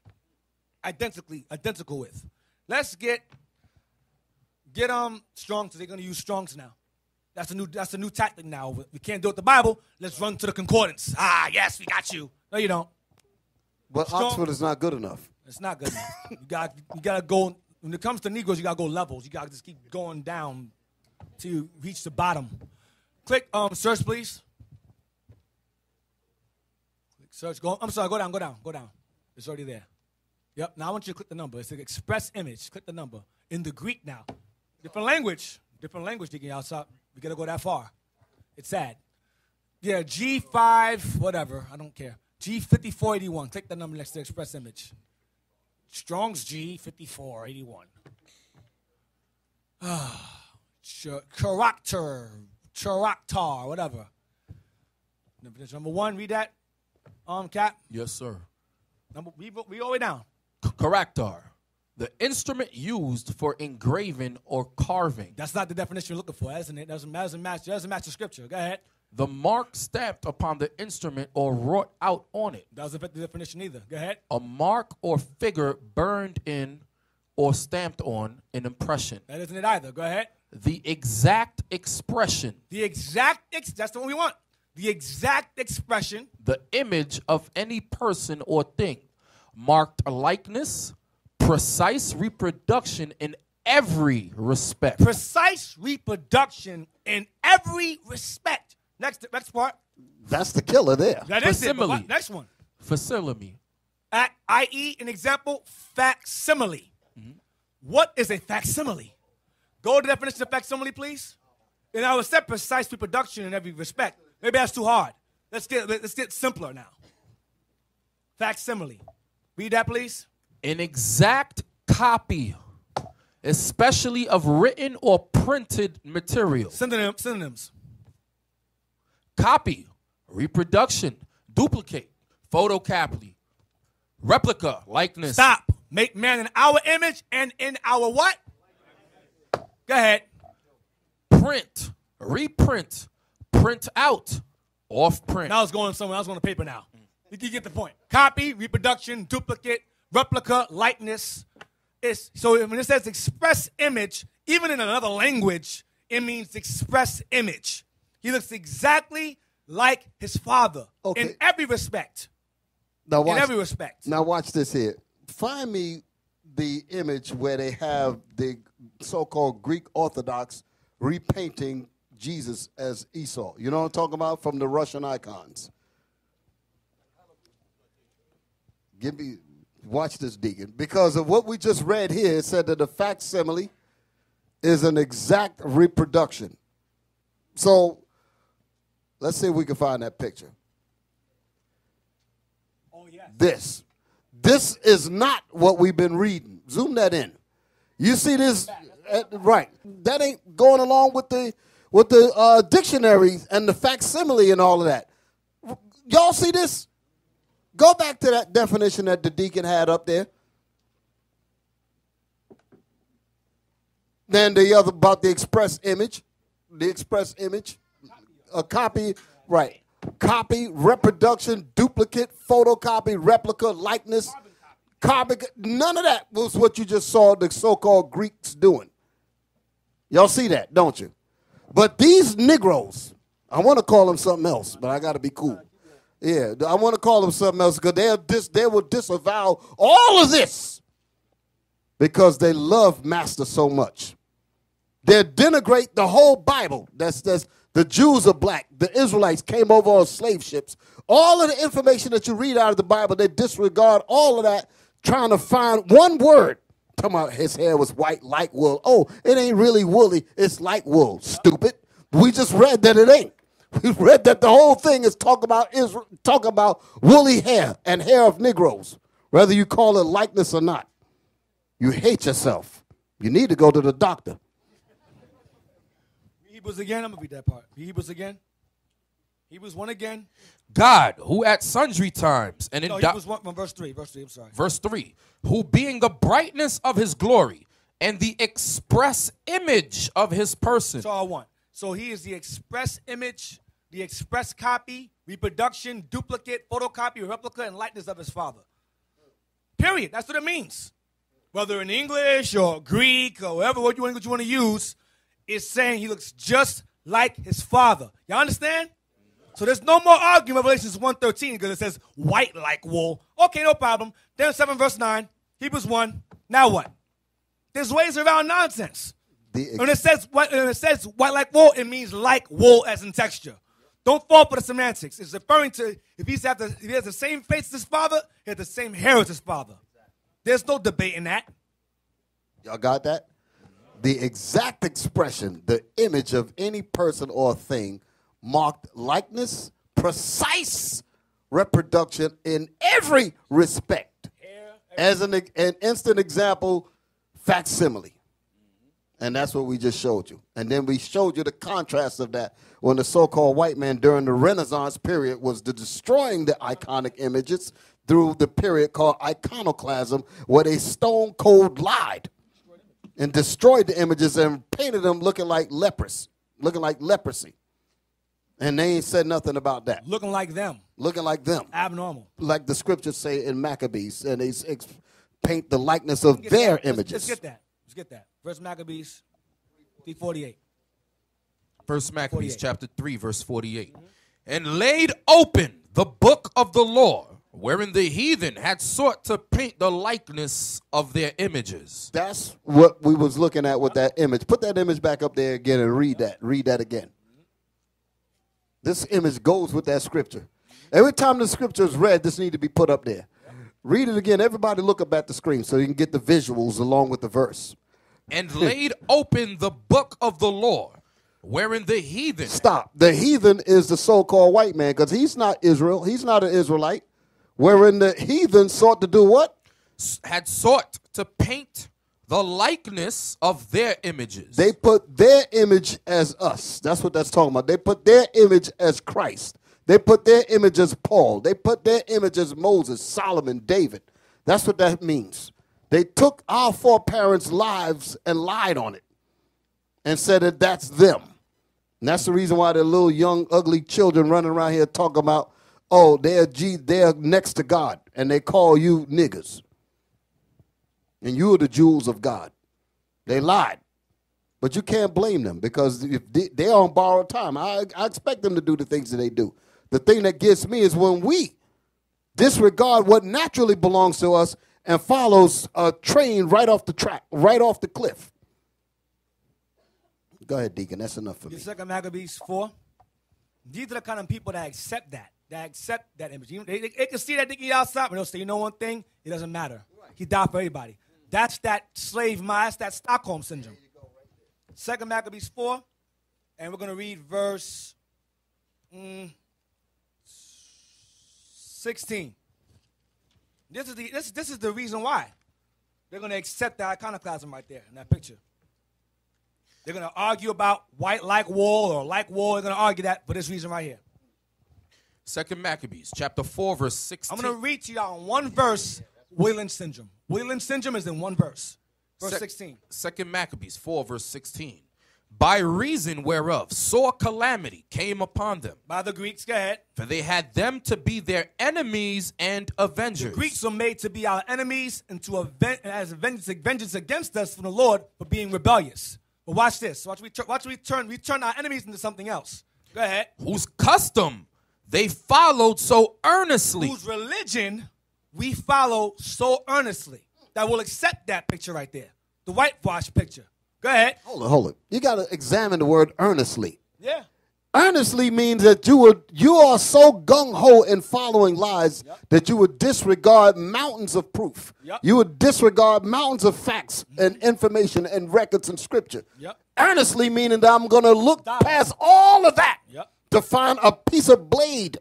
identically identical with. Let's get get um strong. So they're gonna use Strong's now. That's a new that's a new tactic now. We can't do it with the Bible. Let's run to the concordance. Ah, yes, we got you. No, you don't. But Strong- Oxford is not good enough. It's not good enough. you got you gotta go when it comes to Negroes, you gotta go levels. You gotta just keep going down till you reach the bottom. Click um search please. Click search. Go I'm sorry, go down, go down, go down. It's already there. Yep. Now I want you to click the number. It's an express image. Click the number. In the Greek now. Different language. Different language, Deacon outside. We gotta go that far. It's sad. Yeah, G5, whatever. I don't care. G5481. Click the number next to the express image. Strong's G5481. Ah, ch- character, character, whatever. Number one, read that. Um, Cap. Yes, sir. Number, we, we all the way down. Character. The instrument used for engraving or carving. That's not the definition you're looking for, isn't it? Doesn't, doesn't match. Doesn't match the scripture. Go ahead. The mark stamped upon the instrument or wrought out on it. Doesn't fit the definition either. Go ahead. A mark or figure burned in or stamped on an impression. That isn't it either. Go ahead. The exact expression, The exact. Ex- that's the one we want. The exact expression. the image of any person or thing, marked likeness, precise reproduction in every respect. Precise reproduction in every respect. Next, next part. That's the killer there. That is it. but Facsimile. what- Next one. Facsimile. At, i.e., an example, facsimile. Mm-hmm. What is a facsimile? Go to the definition of facsimile, please. And I will set precise reproduction in every respect. Maybe that's too hard. Let's get let's get simpler now. Facsimile. Read that, please. An exact copy, especially of written or printed material. Synonym, synonyms. Copy, reproduction, duplicate, photocopy, replica, likeness. Stop. Make man in our image and in our what? Go ahead. print, reprint, print out, off print. Now it's going somewhere. I was going to paper now. You get the point. Copy, reproduction, duplicate, replica, likeness. It's, so when it says express image, even in another language, it means express image. He looks exactly like his father in every respect. Now In watch, every respect. now watch this here. Find me the image where they have the so-called Greek Orthodox repainting Jesus as Esau. You know what I'm talking about from the Russian icons. Give me, watch this, Deacon, because of what we just read here. It said that the facsimile is an exact reproduction. So, let's see if we can find that picture Oh, yes. this. This is not what we've been reading. Zoom that in. You see this, uh, right? That ain't going along with the with the uh, dictionary and the facsimile and all of that. Y'all see this? Go back to that definition that the deacon had up there. Then the other about the express image, the express image, a copy, right? Copy, reproduction, duplicate, photocopy, replica, likeness, carbon. None of that was what you just saw the so-called Greeks doing. Y'all see that, don't you? But these Negroes, I want to call them something else, but I got to be cool. Yeah, I want to call them something else because they'll dis, they will disavow all of this because they love Master so much. They denigrate the whole Bible. That's that's the Jews are black. The Israelites came over on slave ships. All of the information that you read out of the Bible, they disregard all of that, trying to find one word Talking about his hair was white like wool. Oh, it ain't really woolly. It's like wool. Stupid. We just read that it ain't. We read that the whole thing is talk about Israel, talk about woolly hair and hair of Negroes, whether you call it likeness or not. You hate yourself. You need to go to the doctor. Hebrews again. I'm gonna read that part. Hebrews again. Hebrews one again. God, who at sundry times and in No, Hebrews one, verse three. Verse three. I'm sorry. verse 3 who being the brightness of his glory and the express image of his person That's all I want. So he is the express image, the express copy, reproduction, duplicate, photocopy, replica, and likeness of his father. Period. That's what it means. Whether in English or Greek or whatever want, you want to use, it's saying he looks just like his father. Y'all understand? So there's no more argument Revelations 1.13 because it says white like wool. Okay, no problem. Then 7 verse 9, Hebrews 1. Now what? There's ways around nonsense. The When it says when it says white like wool, it means like wool as in texture. Don't fall for the semantics. It's referring to if he's have the, if he has the same face as his father, he has the same hair as his father. There's no debate in that. Y'all got that? The exact expression, the image of any person or thing, marked likeness, precise reproduction in every respect. As an, an instant example, facsimile. And that's what we just showed you. And then we showed you the contrast of that when the so called white man during the Renaissance period was the destroying the iconic images through the period called iconoclasm, where they stone cold lied and destroyed the images and painted them looking like lepers, looking like leprosy. And they ain't said nothing about that. Looking like them. Looking like them, Abnormal. like the scriptures say in Maccabees, and they ex- paint the likeness of their that. Let's- images. Let's get that. Let's get that. First Maccabees 348. First Maccabees 48. chapter 3 verse 48 and laid open the book of the law wherein the heathen had sought to paint the likeness of their images That's what we was looking at with that image. Put that image back up there again and read that. Read that again. This image goes with that scripture. Every time the scripture is read, this need to be put up there. Read it again. Everybody look up at the screen so you can get the visuals along with the verse. and laid open the book of the law wherein the heathen Stop. The heathen is the so-called white man because he's not Israel. He's not an Israelite. Wherein the heathen sought to do what? had sought to paint the likeness of their images They put their image as us. That's what that's talking about. They put their image as Christ. They put their image as Paul. They put their image as Moses, Solomon, David. That's what that means. They took our foreparents' lives and lied on it and said that that's them. And that's the reason why the little young, ugly children running around here talking about, oh, they're, G- they're next to God and they call you niggas. And you are the jewels of God. They lied. But you can't blame them because if they, they're on borrowed time, I, I expect them to do the things that they do. The thing that gets me is when we disregard what naturally belongs to us and follows a train right off the track, right off the cliff. Go ahead, Deacon. That's enough for me. Second Maccabees 4. These are the kind of people that accept that, that accept that image. They, they, they can see that dignity outside, but they'll say, you know one thing? It doesn't matter. He died for everybody. That's that slave mind. That's that Stockholm syndrome. Second Maccabees 4. And we're going to read verse mm, 16. This is, the, this, this is the reason why. They're going to accept that iconoclasm right there in that picture. They're going to argue about white like wool or like wool. They're going to argue that for this reason right here. Second maccabees chapter 4 verse 16 I'm going to read to y'all in one verse Wayland syndrome. Wayland syndrome is in one verse. Verse Sec- 16. Second Maccabees 4, verse 16. By reason whereof sore calamity came upon them, By the Greeks, go ahead. for they had them to be their enemies and avengers. The Greeks were made to be our enemies and to aven- as vengeance, vengeance against us from the Lord for being rebellious. But watch this. Watch we, watch we turn we turn our enemies into something else. Go ahead. whose custom they followed so earnestly. Whose religion we follow so earnestly that will accept that picture right there, the whitewash picture. Go ahead. Hold it, hold it. You got to examine the word earnestly. Yeah. Earnestly means that you would you are so gung ho in following lies that you would disregard mountains of proof. Yep. You would disregard mountains of facts mm-hmm. and information and records and scripture. Yep. Earnestly meaning that I'm going to look Stop. past all of that Yep. To find a piece of blade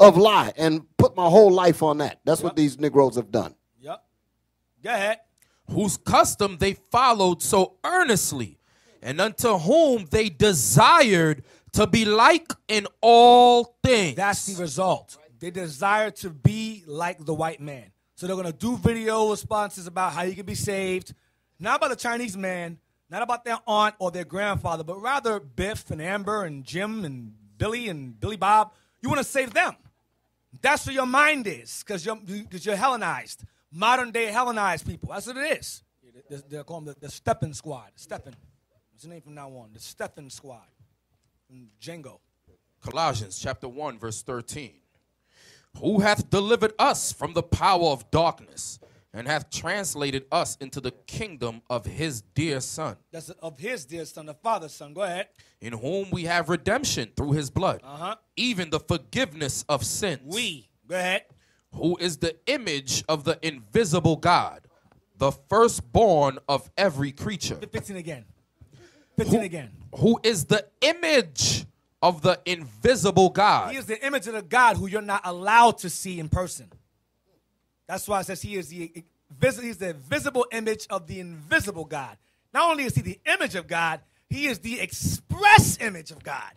of lie and put my whole life on that. That's what these Negroes have done. Yep. Go ahead. whose custom they followed so earnestly, and unto whom they desired to be like in all things. That's the result. They desire to be like the white man. So they're going to do video responses about how you can be saved, not about the Chinese man, not about their aunt or their grandfather, but rather Biff and Amber and Jim and Billy and Billy Bob. You want to save them. That's where your mind is because you're, because you're Hellenized. Modern day Hellenized people. That's what it is. They- They're calling the, the Stephen Squad. Stephen. What's the name from now on? The Stephen Squad. From Django. Colossians chapter 1 verse 13. Who hath delivered us from the power of darkness and hath translated us into the kingdom of his dear son, That's of his dear son, the father's son. Go ahead. in whom we have redemption through his blood, Uh-huh. even the forgiveness of sins. We. Go ahead. who is the image of the invisible God, the firstborn of every creature. 15 again. 15 again. Who is the image of the invisible God? He is the image of the God who you're not allowed to see in person. That's why it says he is the vis- he's the visible image of the invisible God. Not only is he the image of God, he is the express image of God.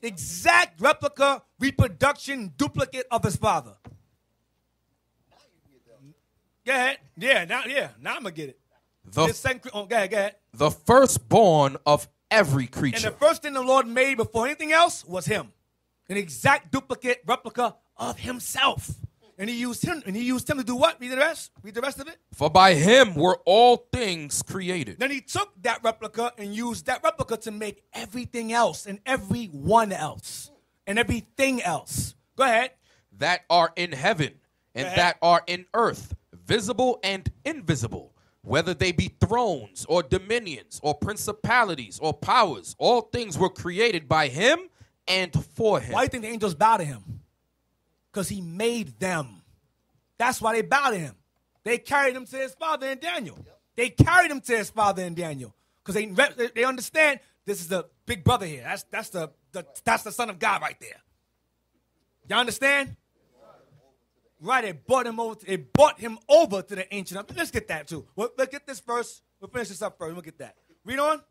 Exact replica, reproduction, duplicate of his father. Go ahead. Yeah, now yeah, now I'm gonna get it. The, This second, oh, go ahead, go ahead. the firstborn of every creature. And the first thing the Lord made before anything else was him. An exact duplicate replica of himself. And he used him and he used him to do what? Read the rest? Read the rest of it? For by him were all things created, Then he took that replica and used that replica to make everything else and everyone else and everything else. Go ahead. that are in heaven and that are in earth, visible and invisible, whether they be thrones or dominions or principalities or powers. All things were created by him and for him. Why do you think the angels bow to him? Because he made them. That's why they bow to him. They carried him to his father and Daniel. They carried him to his father and Daniel. Because they, they understand this is the big brother here. That's, that's, the, the, that's the son of God right there. Y'all understand? Right, they brought him over. To, they brought him over to the ancient. Let's get that too. Well, let's get this first. We'll finish this up first. We'll get that. Read on.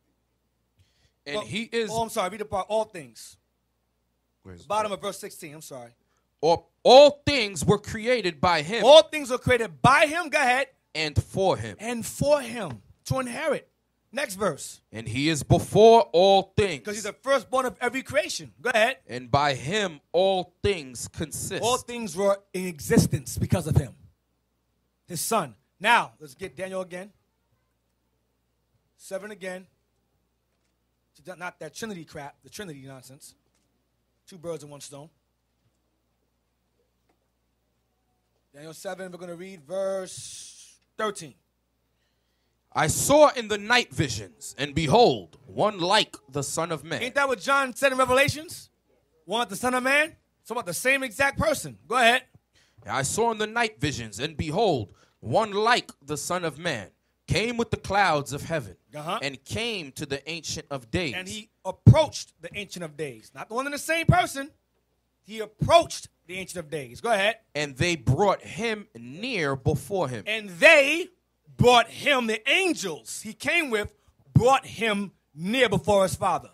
and Well, he is Oh, I'm sorry. Read part. All things. Where's- Bottom of verse 16. I'm sorry. Or all things were created by him All things were created by him, go ahead, and for him. and for him to inherit. Next verse. And he is before all things. Because he's the firstborn of every creation. Go ahead. And by him all things consist. All things were in existence because of him. His son. Now, let's get Daniel again. Seven again. Not that Trinity crap, the Trinity nonsense. Two birds in one stone. Daniel 7, we're going to read verse 13. I saw in the night visions, and behold, one like the Son of Man. Ain't that what John said in Revelations? Want the Son of Man? It's about the same exact person. Go ahead. I saw in the night visions, and behold, one like the Son of Man came with the clouds of heaven, Uh-huh. and came to the Ancient of Days. And he approached the Ancient of Days. Not the one in the same person. He approached the Ancient of Days. Go ahead. and they brought him near before him. And they brought him, the angels he came with, brought him near before his father.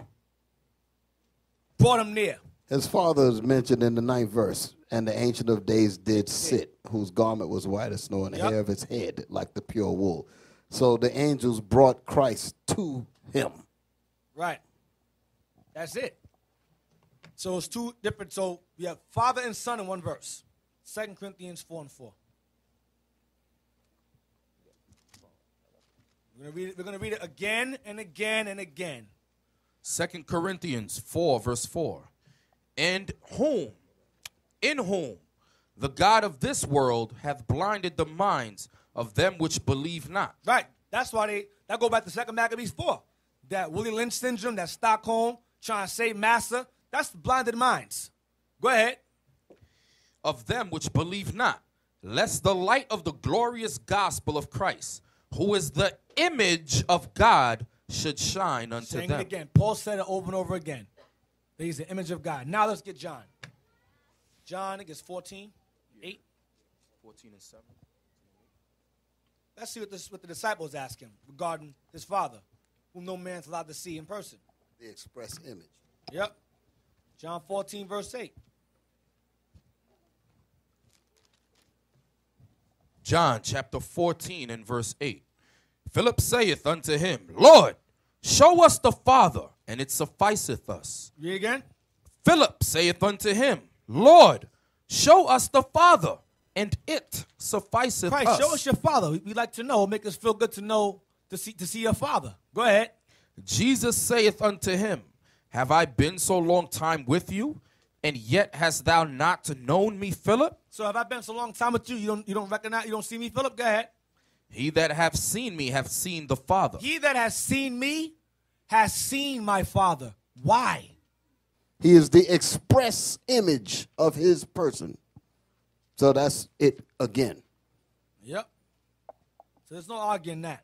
Brought him near. His father is mentioned in the ninth verse. And the Ancient of Days did sit, whose garment was white as snow, and the Yep. hair of his head like the pure wool. So the angels brought Christ to him. Right. That's it. So it's two different. So we have father and son in one verse. Second Corinthians 4 and 4. We're gonna read it, we're gonna read it again and again and again. Second Corinthians 4, verse 4. And whom, in whom, the God of this world hath blinded the minds of them which believe not. Right. That's why they that go back to Second Maccabees 4. That Willie Lynch syndrome, that Stockholm, trying to say master. That's blinded minds. Go ahead. of them which believe not, lest the light of the glorious gospel of Christ, who is the image of God, should shine unto Saying them. it again. Paul said it over and over again. That he's the image of God. Now let's get John. John, I think it's 14, 8. 14 and 7. Let's see what, this, what the disciples ask him regarding his father, whom no man's allowed to see in person. The express image. Yep. John 14, verse 8. John chapter 14 and verse 8. Philip saith unto him, Lord, show us the Father, and it sufficeth us. Read again. Philip saith unto him, Lord, show us the Father, and it sufficeth Christ, us. show us your father. We like to know. Make us feel good to know to see to see your father. Go ahead. Jesus saith unto him, Have I been so long time with you, and yet hast thou not known me, Philip? So have I been so long time with you? You don't you don't recognize you don't see me, Philip? Go ahead. He that hath seen me hath seen the Father. He that has seen me has seen my father. Why? He is the express image of his person. So that's it again. Yep. So there's no arguing that.